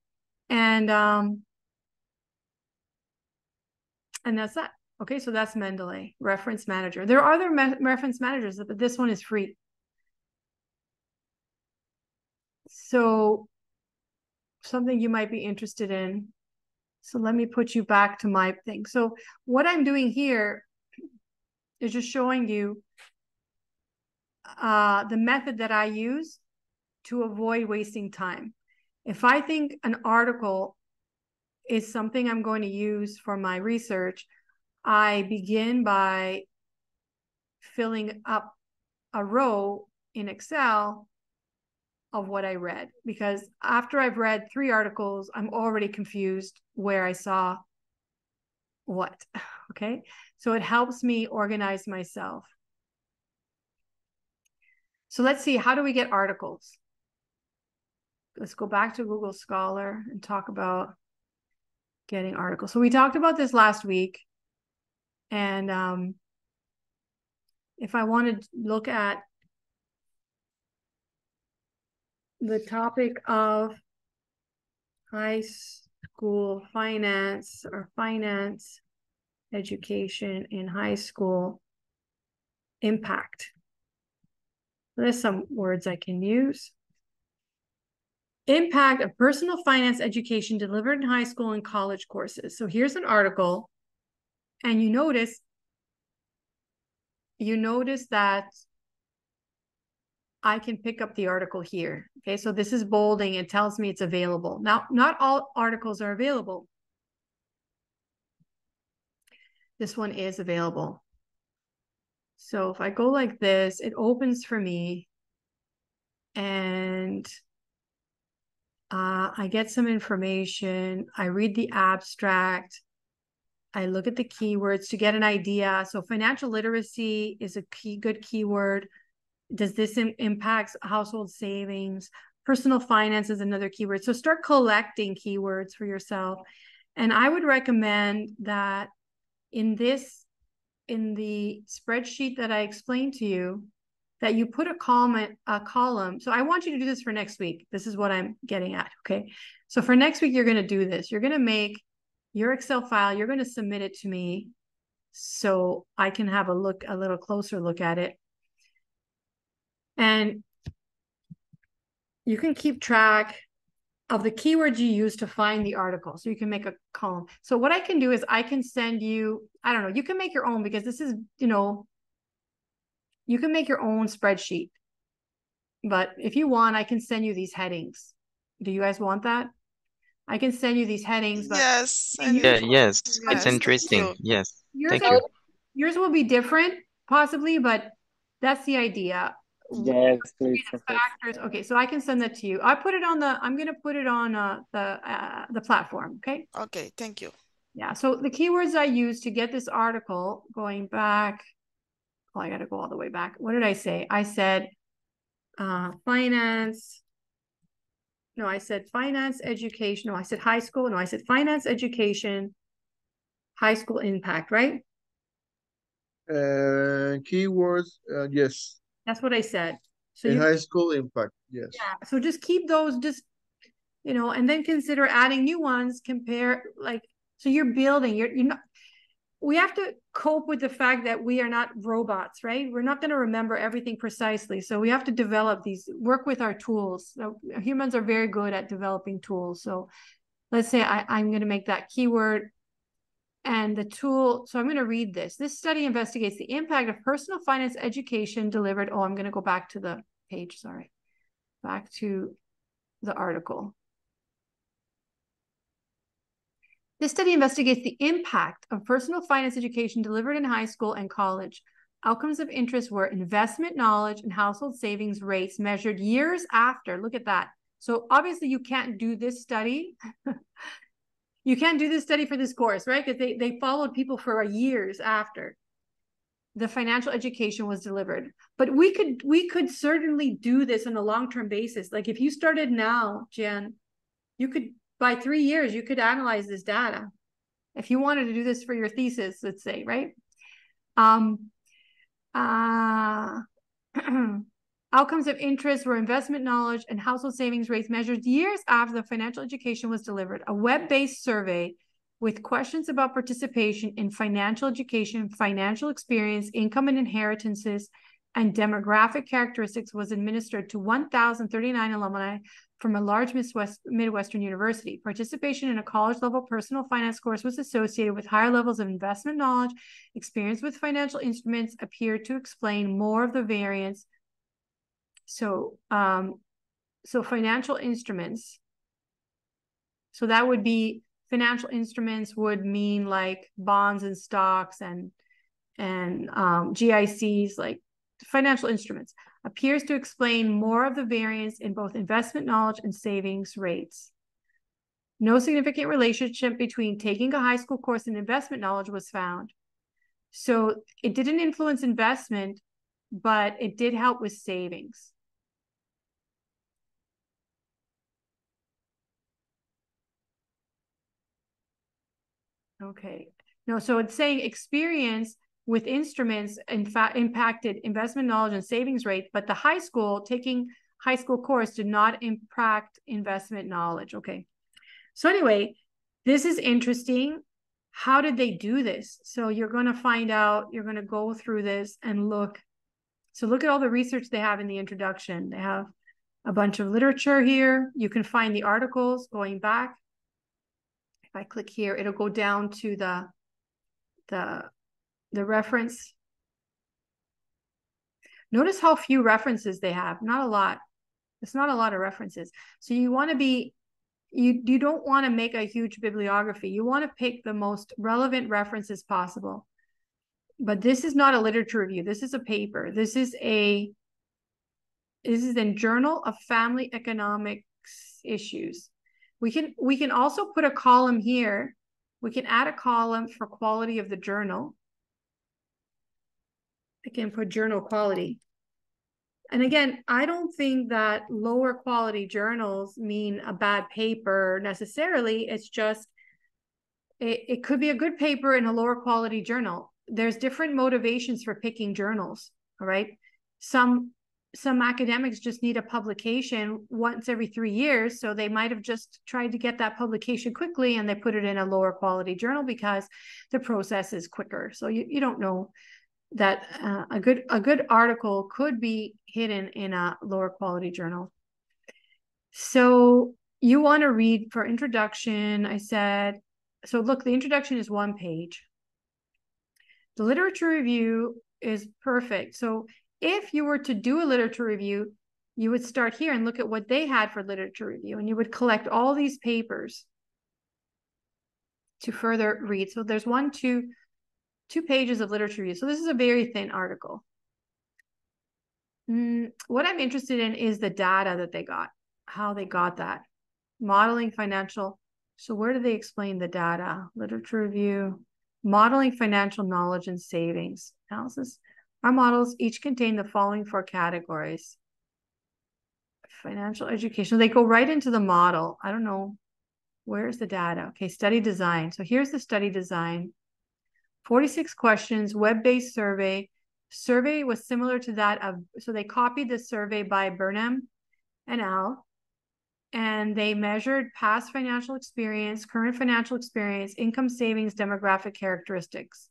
And um, and that's that. Okay, so that's Mendeley, reference manager. There are other me reference managers, but this one is free. So something you might be interested in. So let me put you back to my thing. So what I'm doing here is just showing you uh, the method that I use to avoid wasting time. If I think an article is something I'm going to use for my research, I begin by filling up a row in Excel of what I read because after I've read three articles, I'm already confused where I saw what. Okay. So it helps me organize myself. So let's see, how do we get articles? Let's go back to Google Scholar and talk about getting articles. So we talked about this last week. And um, if I want to look at the topic of high school finance or finance education in high school impact. There's some words I can use. Impact of personal finance education delivered in high school and college courses. So here's an article, and you notice you notice that I can pick up the article here. Okay, so this is bolding. It tells me it's available. Now, not all articles are available. This one is available. So if I go like this, it opens for me and uh, I get some information. I read the abstract. I look at the keywords to get an idea. So financial literacy is a key good keyword. Does this Im- impacts household savings? Personal finance is another keyword. So start collecting keywords for yourself. And i would recommend that in this in the spreadsheet that i explained to you that you put a column a column. So i want you to do this for next week. This is what i'm getting at okay? So for next week you're going to do this. You're going to make your excel file you're going to submit it to me so i can have a look a little closer look at it and you can keep track of the keywords you use to find the article. So you can make a column. So what I can do is I can send you, I don't know, you can make your own because this is, you know, you can make your own spreadsheet. But if you want, I can send you these headings. Do you guys want that? I can send you these headings. But yes. Yeah, yes, yes, it's interesting. Yes, yours, thank will, you. yours will be different, possibly, but that's the idea. Yes, please. Professor. factors. Okay, so I can send that to you. I put it on the. I'm gonna put it on uh, the uh, the platform. Okay. Okay, thank you. Yeah. So the keywords I used to get this article going back. Oh, I got to go all the way back. What did I say? I said uh, finance. No, I said finance education. No, I said high school. No, I said finance education, high school impact. Right. Uh, keywords, uh, yes. That's what I said. So you high school impact, yes. Yeah. So just keep those just, you know, and then consider adding new ones, compare like so you're building, you're you're not we have to cope with the fact that we are not robots, right? We're not going to remember everything precisely. So we have to develop these, work with our tools. Humans are very good at developing tools. So let's say I, I'm going to make that keyword and the tool. So I'm going to read this. This study investigates the impact of personal finance education delivered. Oh, I'm going to go back to the page. Sorry. Back to the article. This study investigates the impact of personal finance education delivered in high school and college. Outcomes of interest were investment knowledge and household savings rates measured years after. Look at that. So obviously you can't do this study. you can't do this study for this course, right? Because they, they followed people for years after the financial education was delivered. But we could we could certainly do this on a long-term basis. Like if you started now, Jan, you could by three years, you could analyze this data. If you wanted to do this for your thesis, let's say, right? Um, uh, outcomes of interest were investment knowledge and household savings rates measured years after the financial education was delivered. A web-based survey with questions about participation in financial education, financial experience, income and inheritances, and demographic characteristics was administered to 1,039 alumni from a large Midwestern university. Participation in a college level personal finance course was associated with higher levels of investment knowledge. Experience with financial instruments appeared to explain more of the variance. So, um, so financial instruments. So that would be financial instruments would mean like bonds and stocks and and um, GICs, like financial instruments appears to explain more of the variance in both investment knowledge and savings rates. No significant relationship between taking a high school course in investment knowledge was found. So it didn't influence investment, but it did help with savings. Okay. No, so it's saying experience with instruments in fact impacted investment knowledge and savings rate, but the high school taking high school course did not impact investment knowledge. Okay. So anyway, this is interesting. How did they do this? So you're going to find out, you're going to go through this and look. So look at all the research they have in the introduction. They have a bunch of literature here. You can find the articles going back. If I click here, it'll go down to the the the reference. Notice how few references they have, not a lot. It's not a lot of references. So you want to be, you, you don't want to make a huge bibliography. You want to pick the most relevant references possible. But this is not a literature review. This is a paper. This is a, this is in Journal of Family Economics Issues. We can, we can also put a column here. We can add a column for quality of the journal. Again, for journal quality. And again, I don't think that lower quality journals mean a bad paper necessarily. It's just, it, it could be a good paper in a lower quality journal. There's different motivations for picking journals. All right. Some some academics just need a publication once every three years. So they might have just tried to get that publication quickly and they put it in a lower quality journal because the process is quicker. So you, you don't know that uh, a good a good article could be hidden in a lower quality journal. So you want to read for introduction. I said, so look, the introduction is one page. The literature review is perfect. So if you were to do a literature review, you would start here and look at what they had for literature review, and you would collect all these papers to further read. So there's one, two, two pages of literature review. So this is a very thin article. Mm, what I'm interested in is the data that they got, how they got that. Modeling financial. So where do they explain the data? Literature review, modeling financial knowledge and savings analysis. Our models each contain the following four categories. Financial education. They go right into the model. I don't know. Where's the data? Okay, study design. So here's the study design. 46 questions, web-based survey. Survey was similar to that of, so they copied the survey by Burnham and Al. and they measured past financial experience, current financial experience, income savings, demographic characteristics.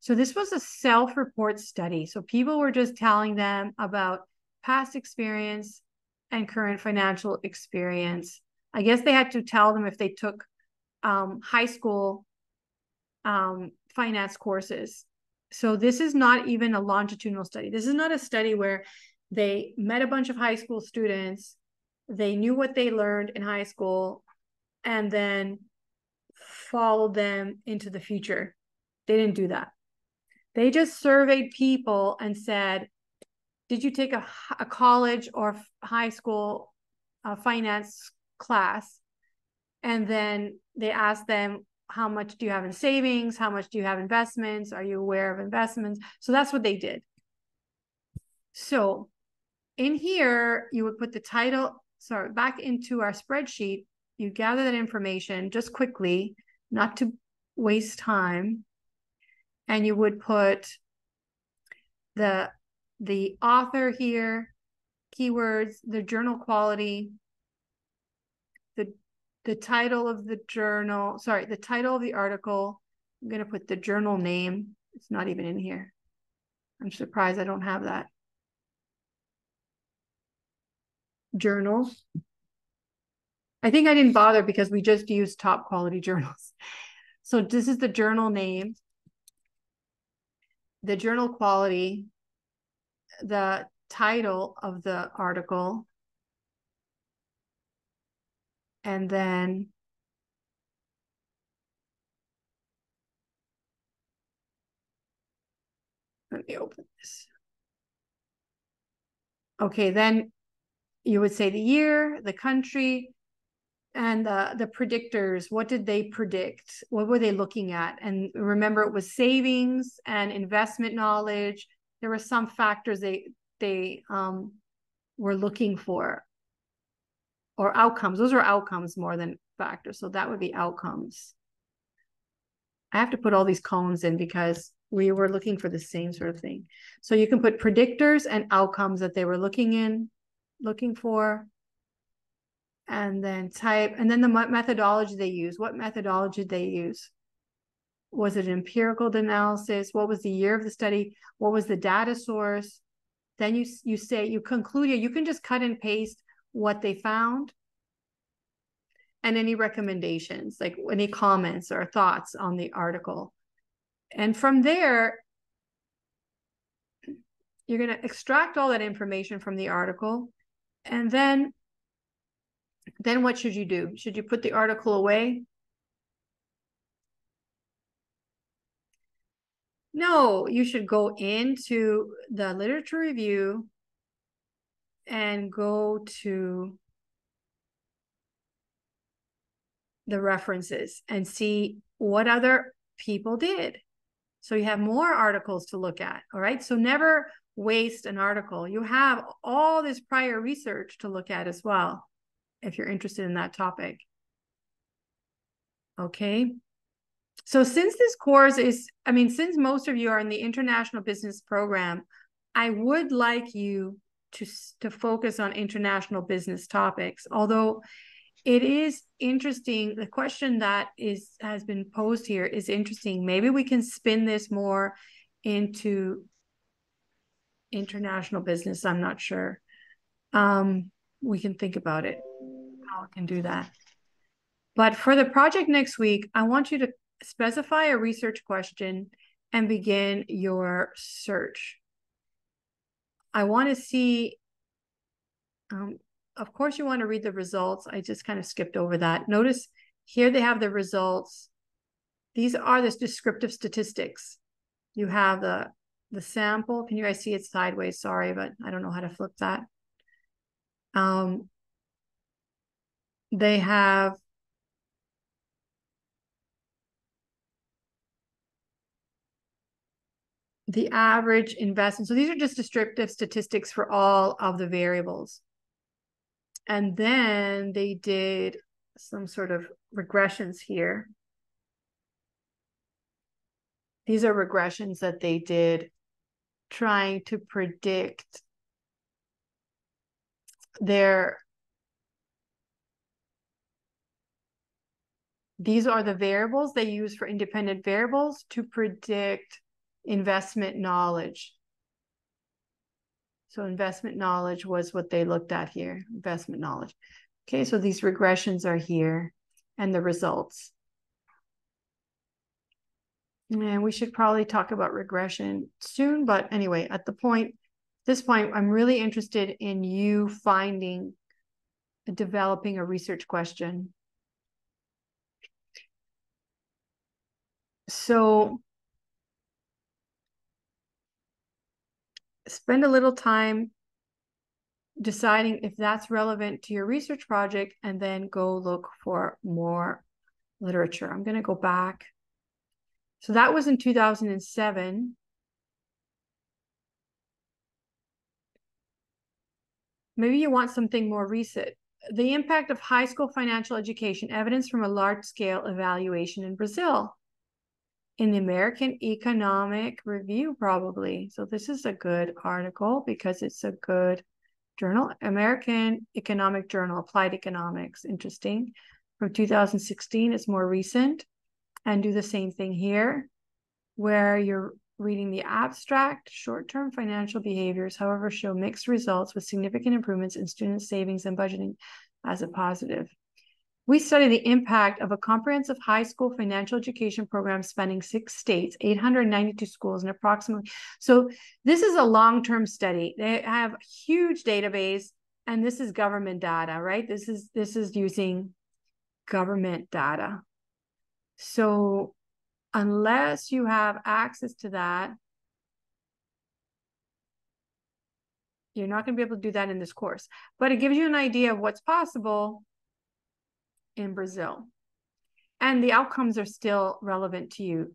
So this was a self-report study. So people were just telling them about past experience and current financial experience. I guess they had to tell them if they took um, high school um, finance courses. So this is not even a longitudinal study. This is not a study where they met a bunch of high school students they knew what they learned in high school and then followed them into the future. They didn't do that. They just surveyed people and said, Did you take a, a college or high school uh, finance class? And then they asked them, How much do you have in savings? How much do you have investments? Are you aware of investments? So that's what they did. So in here, you would put the title sorry, back into our spreadsheet, you gather that information just quickly, not to waste time. And you would put the the author here, keywords, the journal quality, the the title of the journal, sorry, the title of the article. I'm going to put the journal name. It's not even in here. I'm surprised I don't have that. journals. I think I didn't bother because we just used top quality journals. So this is the journal name, the journal quality, the title of the article, and then let me open this. Okay, then you would say the year, the country, and the the predictors. What did they predict? What were they looking at? And remember, it was savings and investment knowledge. There were some factors they they um, were looking for, or outcomes. Those are outcomes more than factors. So that would be outcomes. I have to put all these columns in because we were looking for the same sort of thing. So you can put predictors and outcomes that they were looking in looking for and then type and then the methodology they use what methodology they use was it empirical analysis what was the year of the study what was the data source then you you say you conclude here you can just cut and paste what they found and any recommendations like any comments or thoughts on the article and from there you're going to extract all that information from the article and then, then what should you do? Should you put the article away? No, you should go into the literature review and go to the references and see what other people did. So you have more articles to look at. All right. So never waste an article. You have all this prior research to look at as well, if you're interested in that topic. Okay. So since this course is, I mean, since most of you are in the international business program, I would like you to, to focus on international business topics. Although it is interesting, the question that is has been posed here is interesting. Maybe we can spin this more into international business. I'm not sure. Um, we can think about it, how we can do that. But for the project next week, I want you to specify a research question and begin your search. I want to see, um, of course, you want to read the results. I just kind of skipped over that. Notice here they have the results. These are the descriptive statistics. You have the the sample. Can you guys see it sideways? Sorry, but I don't know how to flip that. Um, they have the average investment. So these are just descriptive statistics for all of the variables. And then they did some sort of regressions here. These are regressions that they did trying to predict their these are the variables they use for independent variables to predict investment knowledge. So investment knowledge was what they looked at here, investment knowledge. Okay, so these regressions are here and the results. And we should probably talk about regression soon, but anyway, at the point, this point, I'm really interested in you finding, developing a research question. So spend a little time deciding if that's relevant to your research project and then go look for more literature. I'm going to go back. So that was in 2007. Maybe you want something more recent. The impact of high school financial education, evidence from a large scale evaluation in Brazil. In the American Economic Review, probably. So this is a good article because it's a good journal. American Economic Journal, Applied Economics. Interesting. From 2016, it's more recent. And do the same thing here, where you're reading the abstract, short-term financial behaviors, however, show mixed results with significant improvements in student savings and budgeting as a positive. We study the impact of a comprehensive high school financial education program spanning six states, 892 schools, and approximately. So this is a long-term study. They have a huge database, and this is government data, right? This is this is using government data. So unless you have access to that, you're not going to be able to do that in this course. But it gives you an idea of what's possible in Brazil. And the outcomes are still relevant to you.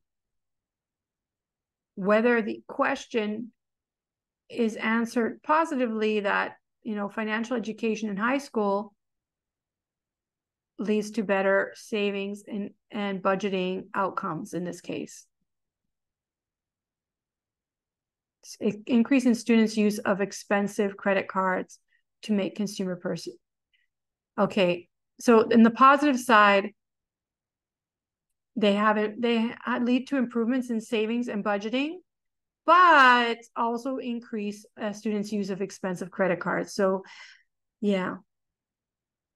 Whether the question is answered positively that, you know, financial education in high school leads to better savings and, and budgeting outcomes in this case. Increase in students' use of expensive credit cards to make consumer person. Okay, so in the positive side, they have it, they lead to improvements in savings and budgeting, but also increase uh, students' use of expensive credit cards. So, yeah,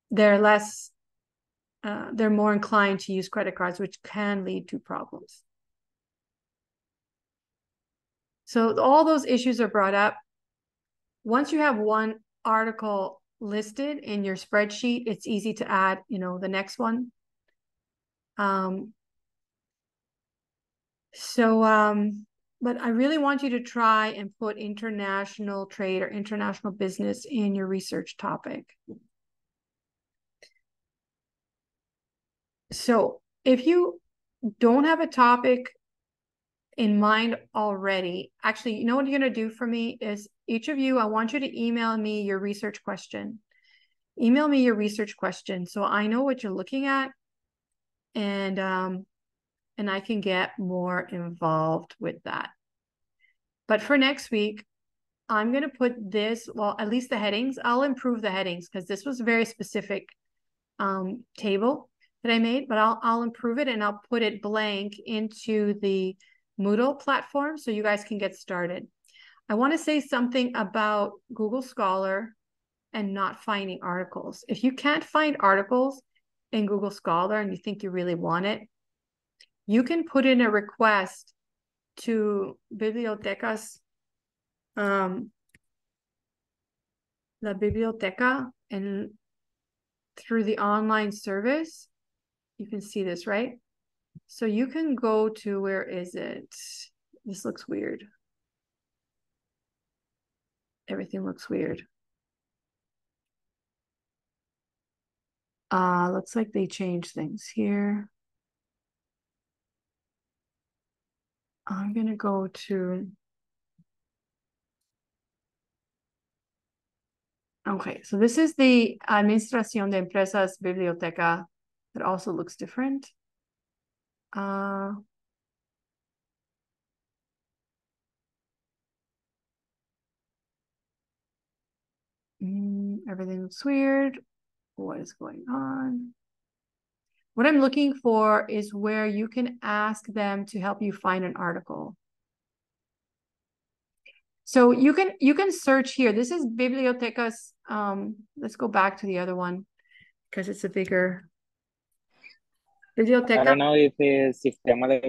they're less uh, they're more inclined to use credit cards, which can lead to problems. So all those issues are brought up. Once you have one article listed in your spreadsheet, it's easy to add, you know, the next one. Um, so, um, but I really want you to try and put international trade or international business in your research topic. So if you don't have a topic in mind already, actually, you know what you're going to do for me is each of you, I want you to email me your research question. Email me your research question so I know what you're looking at and um, and I can get more involved with that. But for next week, I'm going to put this, well, at least the headings. I'll improve the headings because this was a very specific um, table that I made, but I'll, I'll improve it and I'll put it blank into the Moodle platform so you guys can get started. I want to say something about Google Scholar and not finding articles. If you can't find articles in Google Scholar and you think you really want it, you can put in a request to Bibliotecas, um, La Biblioteca, and through the online service, you can see this, right? So you can go to, where is it? This looks weird. Everything looks weird. Uh, looks like they changed things here. I'm going to go to, okay, so this is the Administración de Empresas Biblioteca it also looks different. Uh, everything looks weird. What is going on? What I'm looking for is where you can ask them to help you find an article. So you can you can search here. This is Bibliotecas. Um, let's go back to the other one because it's a bigger Biblioteca. I don't know if the Sistema de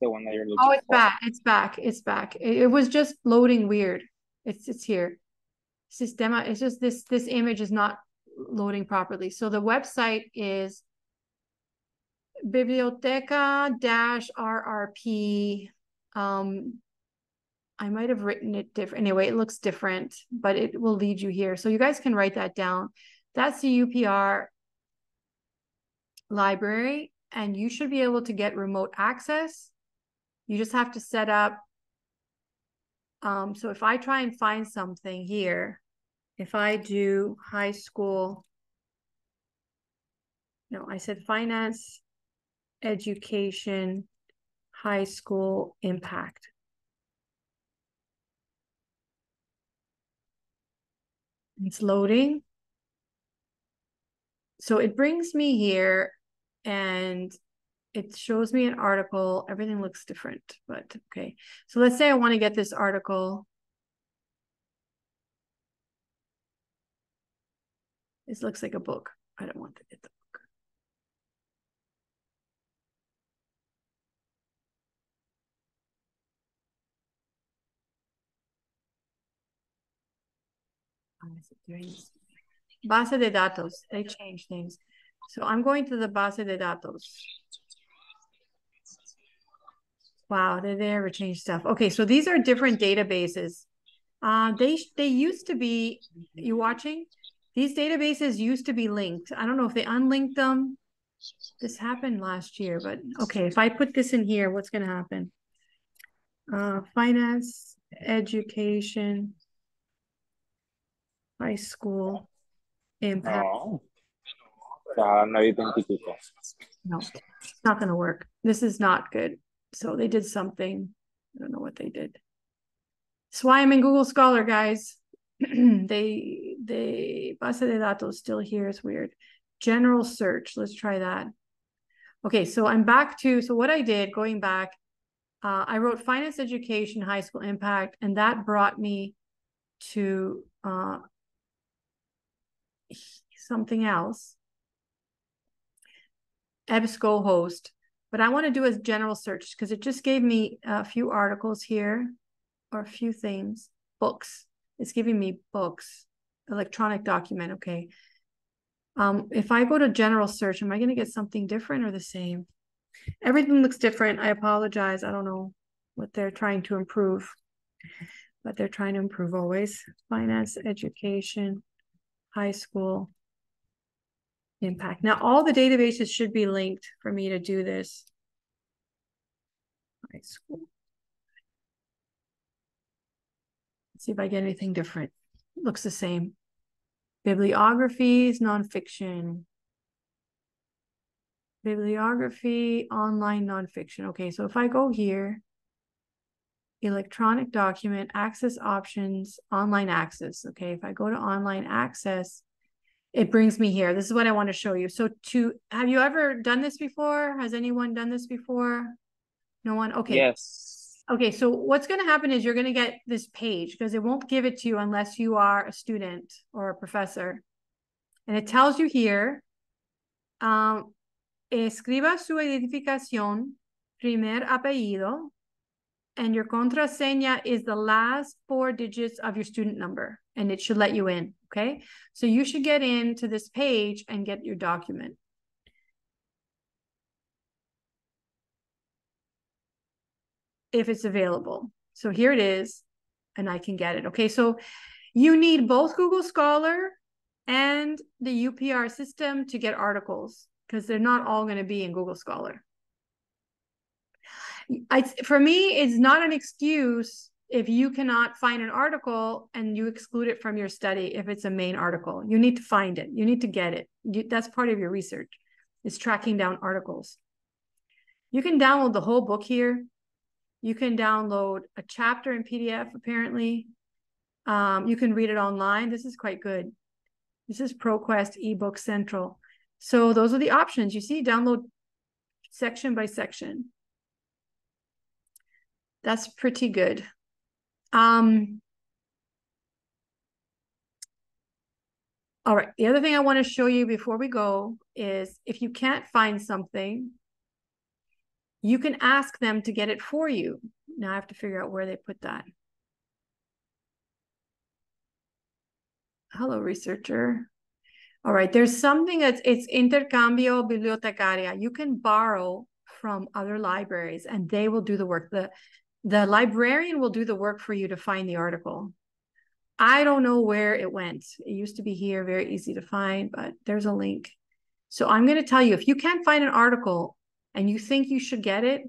the one that you're looking Oh, it's for. back. It's back. It's back. It, it was just loading weird. It's it's here. Sistema. It's just this this image is not loading properly. So the website is biblioteca dash RRP. Um, I might have written it different. Anyway, it looks different, but it will lead you here. So you guys can write that down. That's the UPR library, and you should be able to get remote access. You just have to set up. Um, so if I try and find something here, if I do high school, no, I said finance, education, high school impact. It's loading. So it brings me here and it shows me an article. Everything looks different, but okay. So let's say I want to get this article. This looks like a book. I don't want to get the book. Base de datos. They change things. So I'm going to the base de datos. Wow, did they ever change stuff? Okay, so these are different databases. Uh, they they used to be. You watching? These databases used to be linked. I don't know if they unlinked them. This happened last year, but okay. If I put this in here, what's going to happen? Uh, finance, education, high school, impact. No. It's not going to work. This is not good. So they did something. I don't know what they did. That's why I'm in Google Scholar, guys. they they base de datos still here is weird. General search. Let's try that. Okay, so I'm back to so what I did going back. Uh, I wrote finance education high school impact, and that brought me to uh, something else. EBSCO host, but I want to do a general search because it just gave me a few articles here or a few things. Books. It's giving me books, electronic document. Okay. Um, if I go to general search, am I going to get something different or the same? Everything looks different. I apologize. I don't know what they're trying to improve, but they're trying to improve always. Finance, education, high school, impact. Now, all the databases should be linked for me to do this. High school. Let's see if I get anything different. looks the same. Bibliographies, nonfiction. Bibliography, online nonfiction. Okay, so if I go here, electronic document, access options, online access. Okay, if I go to online access, it brings me here. This is what I want to show you. So to, have you ever done this before? Has anyone done this before? No one? Okay. Yes. Okay, so what's going to happen is you're going to get this page because it won't give it to you unless you are a student or a professor. And it tells you here, um, escriba su identificación, primer apellido, and your contraseña is the last four digits of your student number, and it should let you in, okay? So you should get into this page and get your document. if it's available. So here it is, and I can get it. Okay, so you need both Google Scholar and the UPR system to get articles because they're not all going to be in Google Scholar. I, for me, it's not an excuse if you cannot find an article and you exclude it from your study if it's a main article. You need to find it. You need to get it. You, that's part of your research is tracking down articles. You can download the whole book here. You can download a chapter in PDF, apparently. Um, you can read it online. This is quite good. This is ProQuest eBook Central. So those are the options. You see, download section by section. That's pretty good. Um, all right, the other thing I want to show you before we go is if you can't find something, you can ask them to get it for you. Now I have to figure out where they put that. Hello, researcher. All right, there's something that's it's intercambio bibliotecaria. You can borrow from other libraries and they will do the work. The the librarian will do the work for you to find the article. I don't know where it went. It used to be here, very easy to find, but there's a link. So I'm going to tell you if you can't find an article and you think you should get it,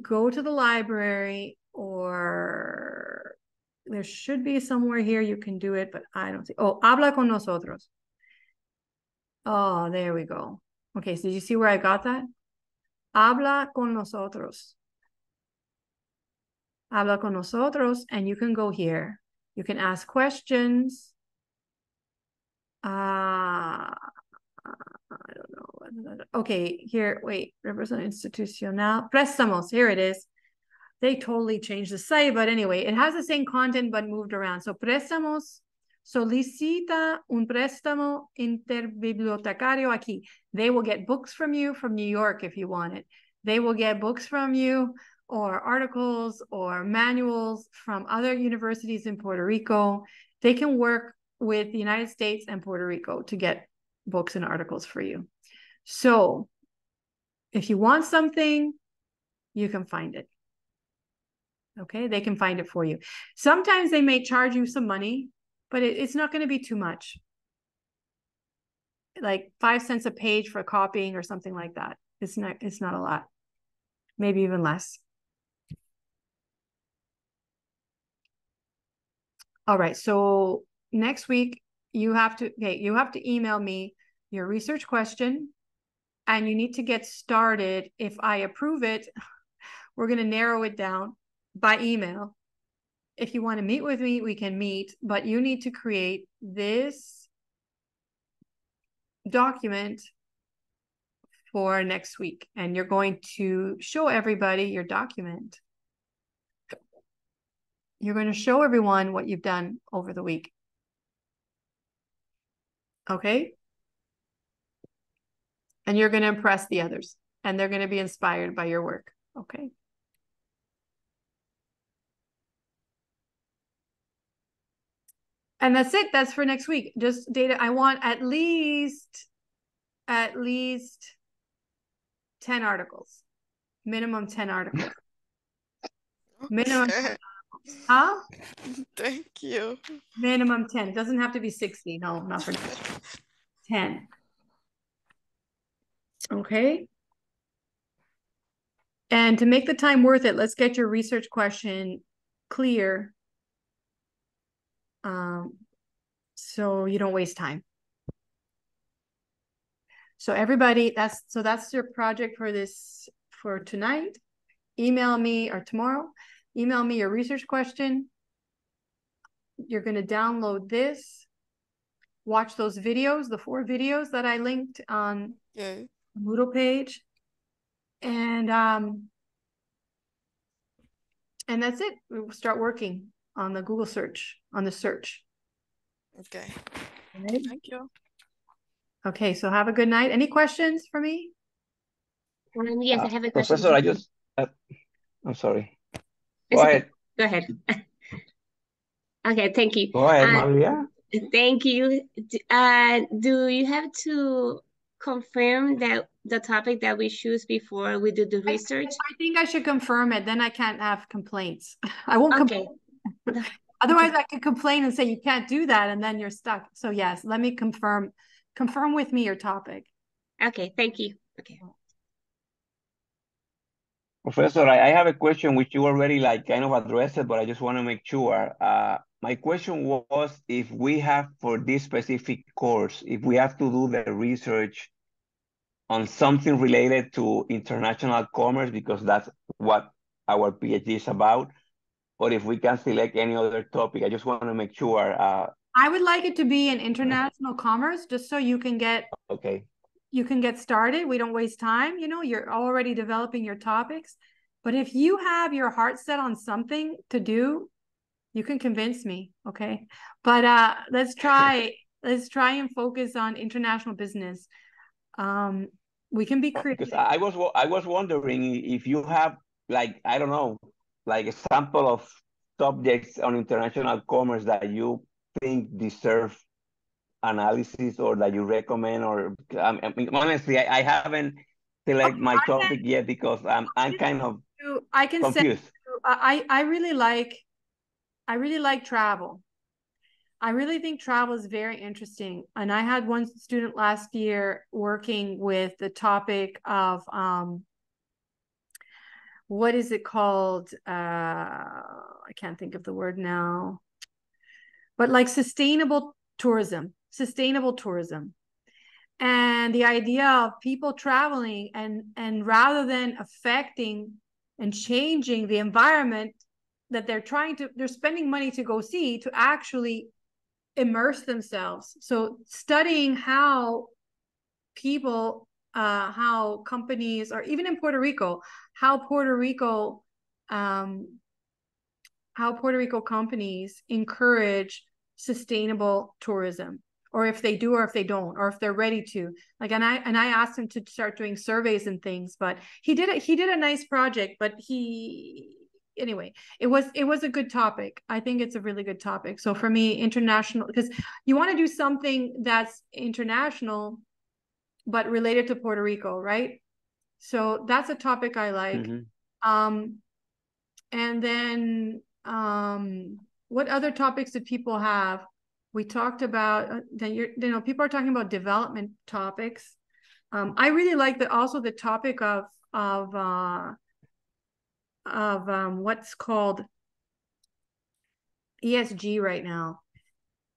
go to the library or there should be somewhere here you can do it, but I don't see. Oh, habla con nosotros. Oh, there we go. Okay, so did you see where I got that? Habla con nosotros. Habla con nosotros, and you can go here. You can ask questions. Uh, I don't know. Okay, here, wait, represent institucional. Préstamos, here it is they totally changed the site. But anyway, it has the same content but moved around. So préstamos, solicita un préstamo interbibliotecario aquí. They will get books from you from New York if you want it. They will get books from you or articles or manuals from other universities in Puerto Rico. They can work with the United States and Puerto Rico to get books and articles for you. So if you want something, you can find it. Okay, they can find it for you. Sometimes they may charge you some money, but it, it's not going to be too much. Like five cents a page for copying or something like that. It's not it's not a lot. Maybe even less. All right. So next week you have to okay, you have to email me your research question and you need to get started. If I approve it, we're going to narrow it down by email. If you want to meet with me, we can meet, but you need to create this document for next week. And you're going to show everybody your document. You're going to show everyone what you've done over the week. Okay? And you're going to impress the others, and they're going to be inspired by your work. Okay? and that's it that's for next week just data i want at least at least 10 articles minimum 10 articles minimum. Huh Thank you. minimum 10 it doesn't have to be 60 no not for 10 okay and to make the time worth it let's get your research question clear um, so you don't waste time. So everybody, that's so that's your project for this for tonight. Email me or tomorrow. Email me your research question. You're going to download this. Watch those videos, the four videos that I linked on Yeah. the Moodle page. And um and that's it. We'll start working on the Google search, on the search. Okay. Right? Thank you. Okay, so have a good night. Any questions for me? Um, yes, I have a question. Professor, I just, uh, I'm sorry. It's Go okay. ahead. Go ahead. Okay, thank you. Go ahead, Uh, Maria. Thank you. Uh, do you have to confirm that the topic that we choose before we do the research? I think I should confirm it, then I can't have complaints. I won't complain. Otherwise, I could complain and say you can't do that, and then you're stuck. So yes, let me confirm, confirm with me your topic. okay, thank you. Okay. Professor, I, I have a question which you already like kind of addressed it, but I just want to make sure. Uh, my question was if we have for this specific course, if we have to do the research on something related to international commerce, because that's what our PhD is about, or if we can select any other topic. I just want to make sure. Uh, I would like it to be in international commerce, just so you can get Okay. You can get started. We don't waste time. You know, you're already developing your topics. But if you have your heart set on something to do, you can convince me. Okay. But uh let's try let's try and focus on international business. Um we can be creative. Because I was I was wondering if you have like I don't know like a sample of subjects on international commerce that you think deserve analysis or that you recommend or I mean, honestly I, I haven't selected my I can- topic yet because I'm I'm kind of I can confused. you- I I really like I really like travel. I really think travel is very interesting. And I had one student last year working with the topic of um what is it called? Uh I can't think of the word now. But like sustainable tourism, sustainable tourism. And the idea of people traveling and and rather than affecting and changing the environment that they're trying to they're spending money to go see to actually immerse themselves so studying how people uh how companies or even in puerto rico how puerto rico um how puerto rico companies encourage sustainable tourism or if they do or if they don't or if they're ready to. Like and i and i asked him to start doing surveys and things but he did it he did a nice project but he anyway it was it was a good topic. I think it's a really good topic. So for me international because you want to do something that's international but related to puerto rico right? So that's a topic i like. Mhm. um and then um what other topics did people have we talked about uh, that you know people are talking about development topics. Um i really like the also the topic of of uh of um what's called ESG right now.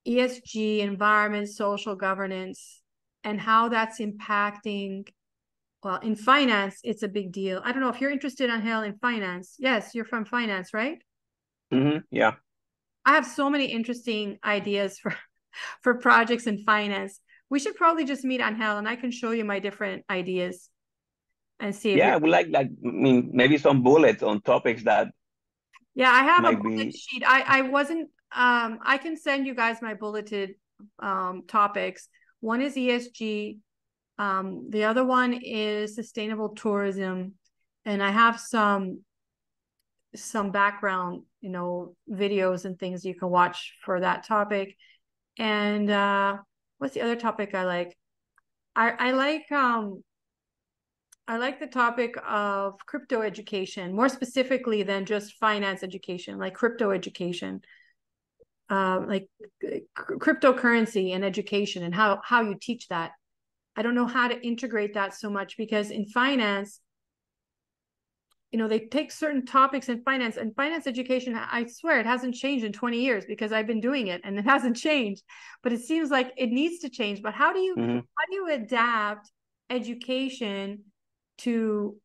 ESG environment social governance and how that's impacting well in finance it's a big deal. I don't know if you're interested on hell in finance. Yes you're from finance right? Mhm, Yeah. I have so many interesting ideas for for projects in finance. We should probably just meet on Hell and I can show you my different ideas and see if Yeah, I would like like I mean maybe some bullets on topics that yeah, I have a bullet be- sheet. I I wasn't um I can send you guys my bulleted um topics. One is ESG, um the other one is sustainable tourism and I have some some background, you know, videos and things you can watch for that topic. And uh what's the other topic I like? I I like um I like the topic of crypto education, more specifically than just finance education, like crypto education. Uh, like c- cryptocurrency and education and how how you teach that. I don't know how to integrate that so much because in finance, you know, they take certain topics in finance and finance education. I swear it hasn't changed in 20 years because I've been doing it and it hasn't changed. But it seems like it needs to change. But how do you Mhm. how do you adapt education to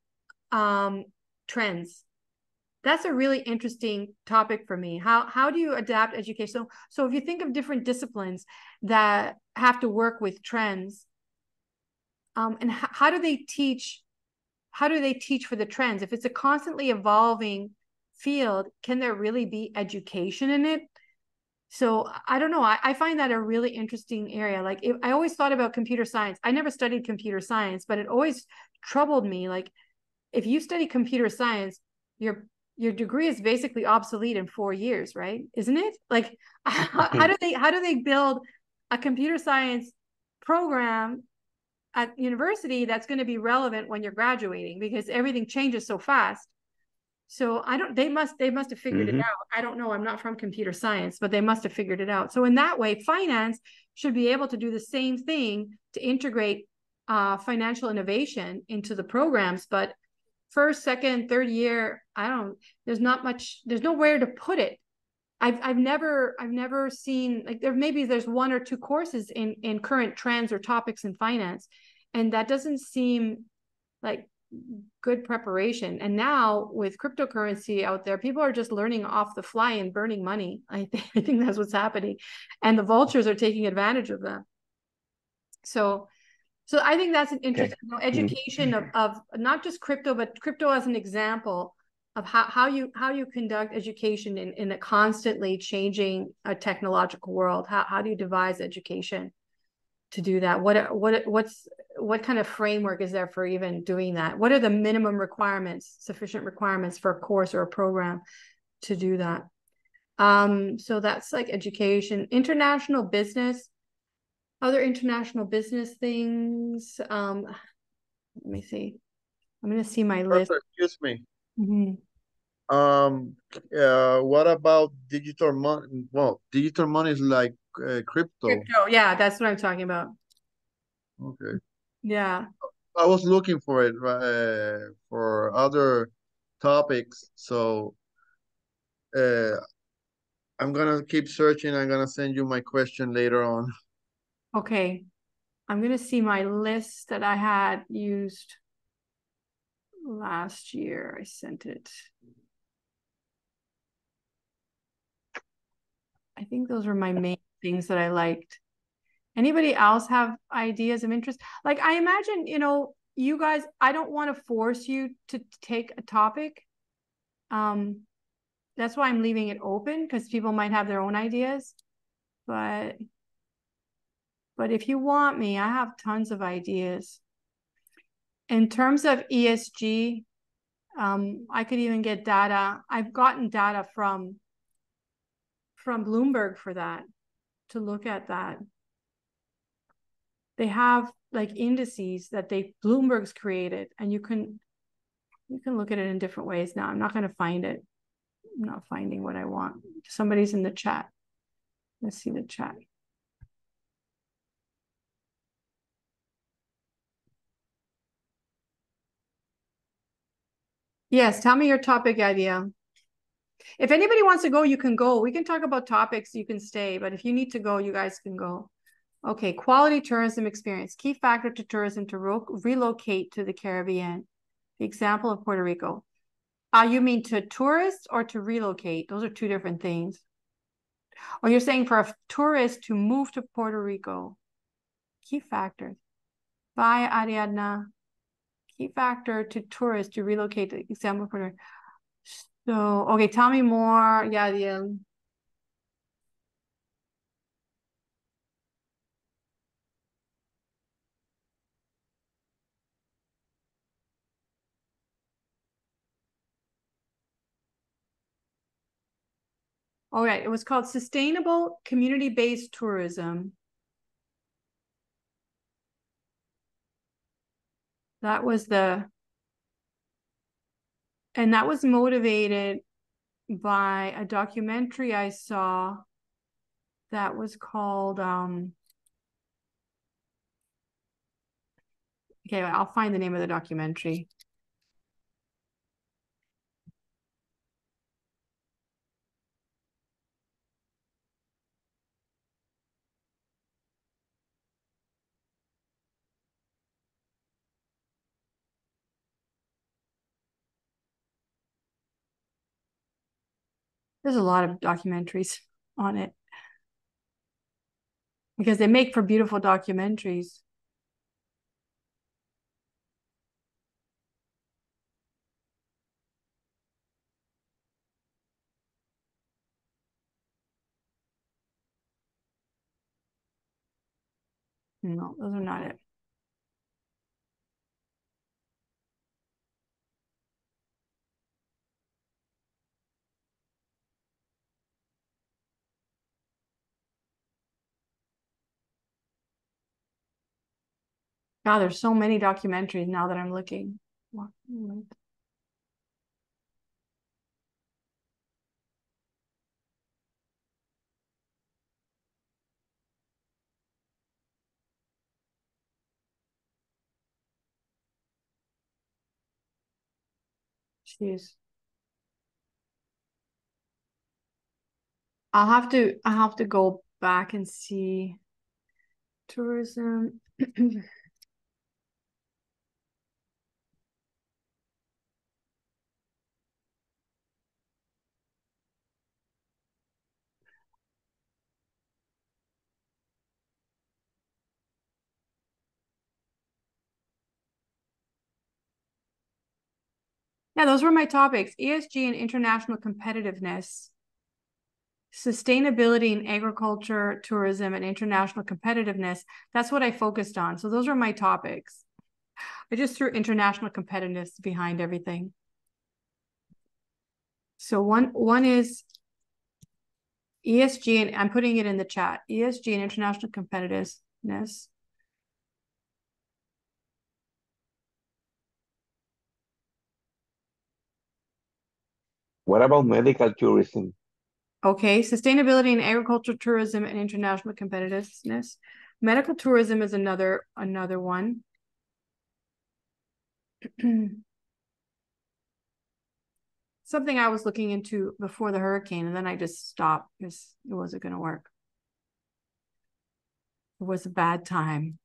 um, trends? That's a really interesting topic for me. How how do you adapt education? So so if you think of different disciplines that have to work with trends, um, and h- how do they teach? How do they teach for the trends? If it's a constantly evolving field, can there really be education in it? So I don't know. I, I find that a really interesting area. Like if, I always thought about computer science. I never studied computer science, but it always troubled me. Like if you study computer science, your your degree is basically obsolete in four years, right? Isn't it? Like how, how do they how do they build a computer science program at university that's going to be relevant when you're graduating because everything changes so fast. So i don't they must they must have figured Mhm. it out. I don't know i'm not from computer science but they must have figured it out. So in that way finance should be able to do the same thing to integrate uh, financial innovation into the programs but first second third year i don't there's not much there's nowhere to put it. I've I've never I've never seen like there maybe there's one or two courses in in current trends or topics in finance, and that doesn't seem like good preparation. And now with cryptocurrency out there, people are just learning off the fly and burning money. I, th- I think that's what's happening. And the vultures are taking advantage of that. So so I think that's an interesting you know, Mm-hmm. education of, of not just crypto, but crypto as an example of how, how you how you conduct education in, in a constantly changing a technological world. How, how do you devise education to do that? What what what's what kind of framework is there for even doing that? What are the minimum requirements, sufficient requirements for a course or a program to do that? Um, so that's like education, international business other international business things. Um, let me see. I'm going to see my list. Excuse me. Mhm. Um, uh, what about digital money? Well, digital money is like uh, crypto. Crypto, yeah, that's what I'm talking about. Okay. Yeah. I was looking for it uh, for other topics, so uh, I'm gonna keep searching. I'm gonna send you my question later on. Okay. I'm going to see my list that I had used last year. I sent it. I think those were my main things that I liked. Anybody else have ideas of interest? Like I imagine, you know, you guys, I don't want to force you to take a topic. Um, that's why I'm leaving it open because people might have their own ideas. But but if you want me, I have tons of ideas. In terms of ESG, um, I could even get data. I've gotten data from from Bloomberg for that to look at that. They have like indices that they Bloomberg's created, and you can you can look at it in different ways. Now I'm not going to find it. I'm not finding what I want. Somebody's in the chat. Let's see the chat. Yes, tell me your topic idea. If anybody wants to go, you can go. We can talk about topics, you can stay, but if you need to go, you guys can go. Okay, quality tourism experience. Key factor to tourism to relocate to the Caribbean. The example of Puerto Rico. Uh, you mean to tourists or to relocate? Those are two different things. Or you're saying for a tourist to move to Puerto Rico. Key factors. Bye, Ariadna key factor to tourists to relocate the example for so okay tell me more yeah all right it was called sustainable community-based tourism That was the, and that was motivated by a documentary I saw that was called, um, okay, I'll find the name of the documentary. There's a lot of documentaries on it because they make for beautiful documentaries. No, those are not it. God, there's so many documentaries now that I'm looking. Jeez. I'll have to I'll have to go back and see tourism Yeah, those were my topics ESG and international competitiveness, sustainability in agriculture, tourism, and international competitiveness. That's what I focused on. So those are my topics. I just threw international competitiveness behind everything. So one one is ESG, and I'm putting it in the chat. ESG and international competitiveness. What about medical tourism? Okay, sustainability in agriculture, tourism, and international competitiveness. Medical tourism is another another one. Something I was looking into before the hurricane, and then I just stopped because it wasn't going to work. It was a bad time.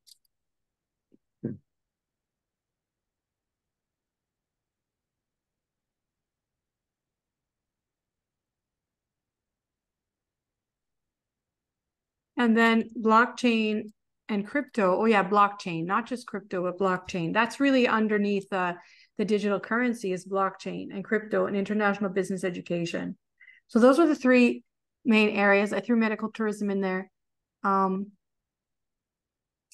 And then blockchain and crypto. Oh yeah, blockchain, not just crypto, but blockchain. That's really underneath the the digital currency is blockchain and crypto and international business education. So those are the three main areas. I threw medical tourism in there. Um,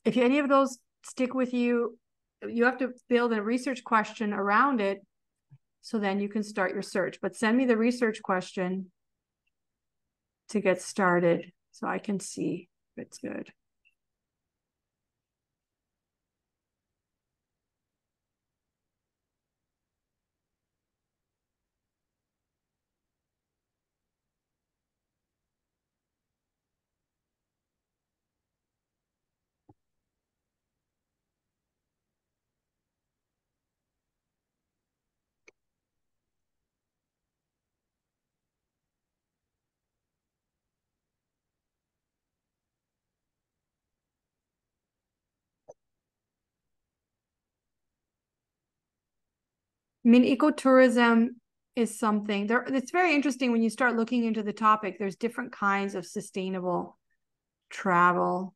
if any of those stick with you, you have to build a research question around it. So then you can start your search. But send me the research question to get started so I can see if it's good. I mean, ecotourism is something there. It's very interesting when you start looking into the topic. There's different kinds of sustainable travel,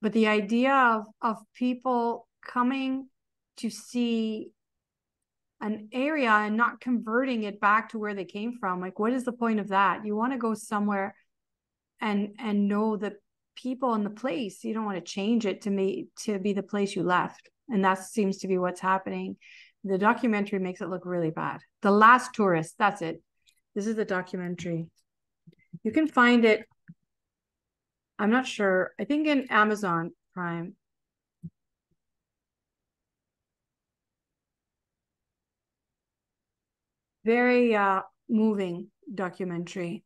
but the idea of of people coming to see an area and not converting it back to where they came from like what is the point of that you want to go somewhere and and know the people in the place you don't want to change it to me to be the place you left and that seems to be what's happening. The documentary makes it look really bad. The Last Tourist, that's it. This is the documentary. You can find it, I'm not sure, I think in Amazon Prime. Very uh, moving documentary.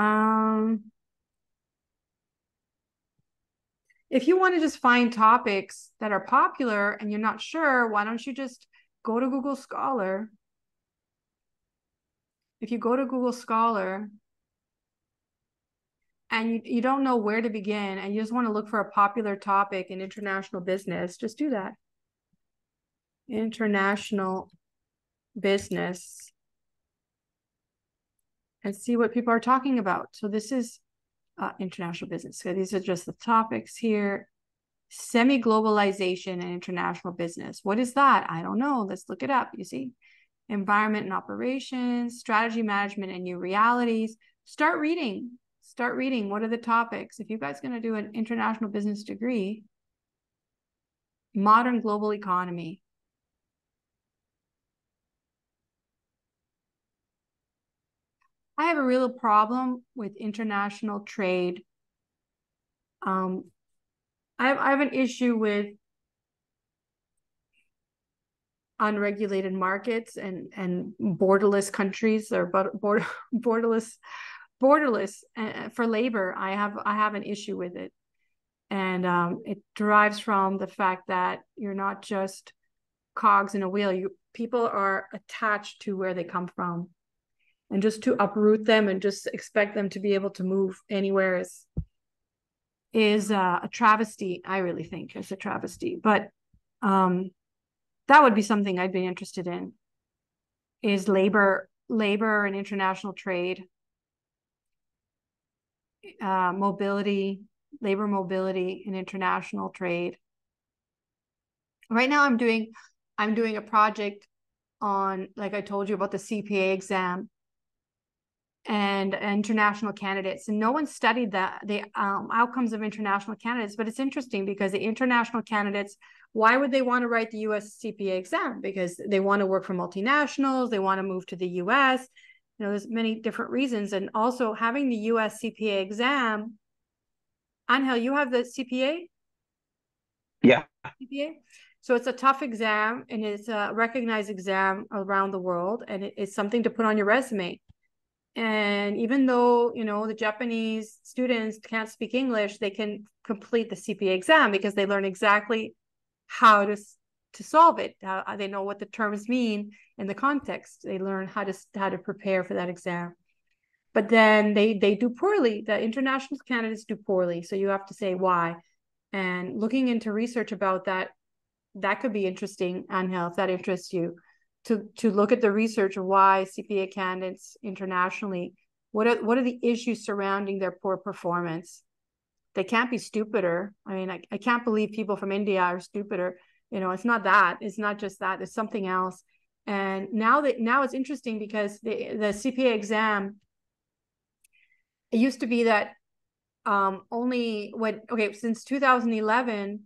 Um, if you want to just find topics that are popular and you're not sure, why don't you just go to Google Scholar? If you go to Google Scholar and you, you don't know where to begin and you just want to look for a popular topic in international business, just do that. International business and see what people are talking about. So this is uh, international business. So these are just the topics here. Semi-globalization and international business. What is that? I don't know. Let's look it up. You see, environment and operations, strategy management and new realities. Start reading. Start reading. What are the topics? If you guys going to do an international business degree, modern global economy, I have a real problem with international trade. Um, I have, I have an issue with unregulated markets and and borderless countries or border borderless borderless uh, for labor. I have I have an issue with it, and um, it derives from the fact that you're not just cogs in a wheel. You people are attached to where they come from and just to uproot them and just expect them to be able to move anywhere is is uh, a travesty i really think it's a travesty but um that would be something i'd be interested in is labor labor and international trade uh, mobility labor mobility and international trade. Right now I'm doing I'm doing a project on like I told you about the CPA exam and international candidates. And no one studied that the um, outcomes of international candidates but it's interesting because the international candidates why would they want to write the US CPA exam? Because they want to work for multinationals they want to move to the US you know there's many different reasons. And also having the US CPA exam Angel you have the CPA yeah. CPA so it's a tough exam and it's a recognized exam around the world and it's something to put on your resume and even though, you know, the Japanese students can't speak English, they can complete the CPA exam because they learn exactly how to to solve it. Uh, they know what the terms mean in the context. They learn how to how to prepare for that exam. But then they they do poorly. The international candidates do poorly. So you have to say why. And looking into research about that, that could be interesting, Angel, if that interests you to to look at the research of why CPA candidates internationally what are what are the issues surrounding their poor performance? They can't be stupider. I mean I, I can't believe people from india are stupider. You know it's not that. It's not just that. It's something else. And now that now it's interesting because the the cpa exam it used to be that um only what okay since 2011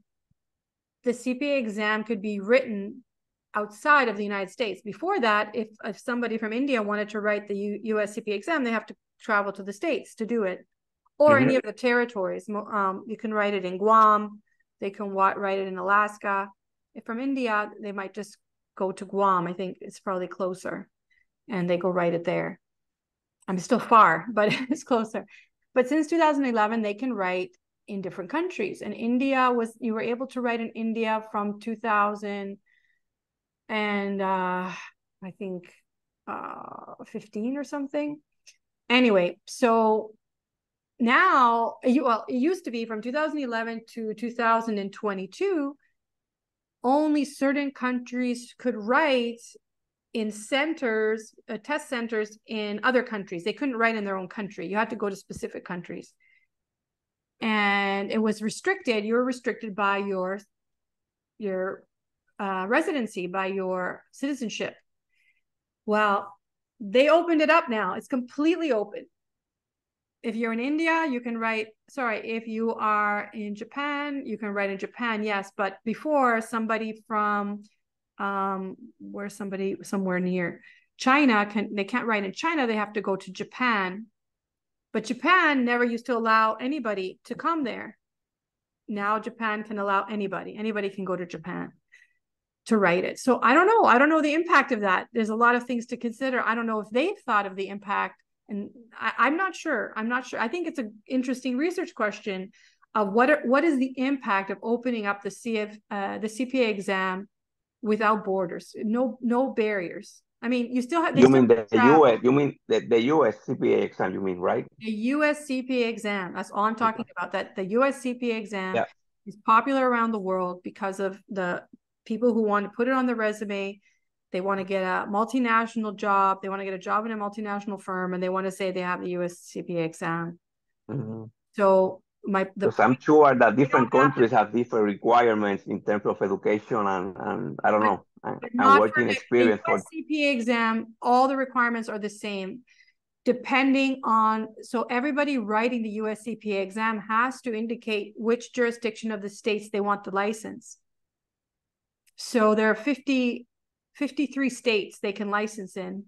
the cpa exam could be written outside of the United States. Before that, if, if somebody from India wanted to write the U, USCP exam, they have to travel to the States to do it, or mm-hmm. any of the territories. Um, you can write it in Guam, they can write it in Alaska. If from India, they might just go to Guam. I think it's probably closer, and they go write it there. I'm still far, but it's closer. But since 2011, they can write in different countries. And India was you were able to write in India from 2000 and uh, I think uh, 15 or something. Anyway, so now, well, it used to be from 2011 to 2022, only certain countries could write in centers, uh, test centers in other countries. They couldn't write in their own country. You had to go to specific countries. And it was restricted. You were restricted by your your uh, residency, by your citizenship. Well, they opened it up now. It's completely open. If you're in India, you can write, sorry, if you are in Japan, you can write in Japan, yes. But before, somebody from um, where somebody somewhere near China can they can't write in China, they have to go to Japan. But Japan never used to allow anybody to come there. Now Japan can allow anybody. Anybody can go to Japan to write it. So I don't know. I don't know the impact of that. There's a lot of things to consider. I don't know if they've thought of the impact, and I, am not sure. I'm not sure. I think it's an interesting research question of what are, what is the impact of opening up the CF uh, the CPA exam without borders, no no barriers. I mean, you still have. You mean the US? You mean the, the US CPA exam? You mean right? The US CPA exam. That's all I'm talking about. That the US CPA exam yeah. is popular around the world because of the people who want to put it on the resume. They want to get a multinational job. They want to get a job in a multinational firm and they want to say they have the us cpa exam. Mm-hmm. so my the i'm sure that different countries have, have, different requirements in terms of education and, and i don't but, know and, and working experience for cpa exam all the requirements are the same. Depending on so everybody writing the USCPA exam has to indicate which jurisdiction of the states they want the license so there are 50, 53 states they can license in,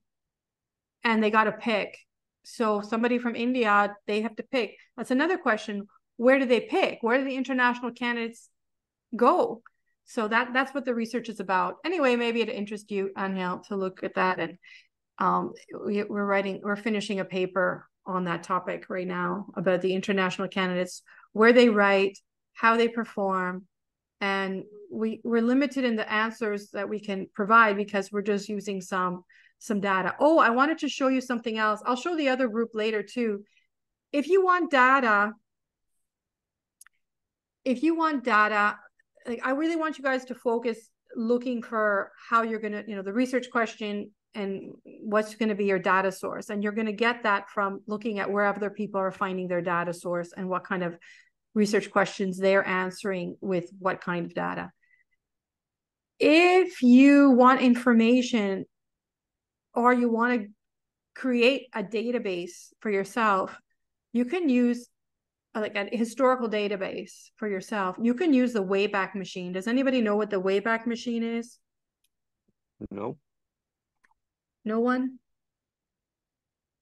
and they got to pick. So somebody from India, they have to pick. That's another question. Where do they pick? Where do the international candidates go? So that that's what the research is about. Anyway, maybe it interests you, Angel, to look at that. And um, we, we're writing, we're finishing a paper on that topic right now about the international candidates, where they write, how they perform, and we we're limited in the answers that we can provide because we're just using some some data. Oh i wanted to show you something else. I'll show the other group later too. If you want data if you want data like i really want you guys to focus looking for how you're going to you know the research question and what's going to be your data source. And you're going to get that from looking at where other people are finding their data source and what kind of research questions they're answering with what kind of data. If you want information or you want to create a database for yourself, you can use uh, like a historical database for yourself. You can use the Wayback Machine. Does anybody know what the Wayback Machine is? No. No one?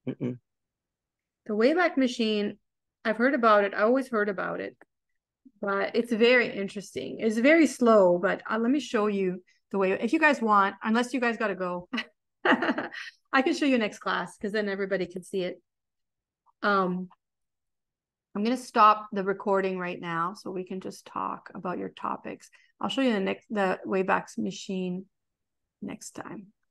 Mm-mm. The Wayback Machine, I've heard about it. I always heard about it, but it's very interesting. It's very slow, but uh, let me show you the way. If you guys want, unless you guys got to go, I can show you next class because then everybody can see it. Um, I'm going to stop the recording right now so we can just talk about your topics. I'll show you the next the Wayback Machine next time.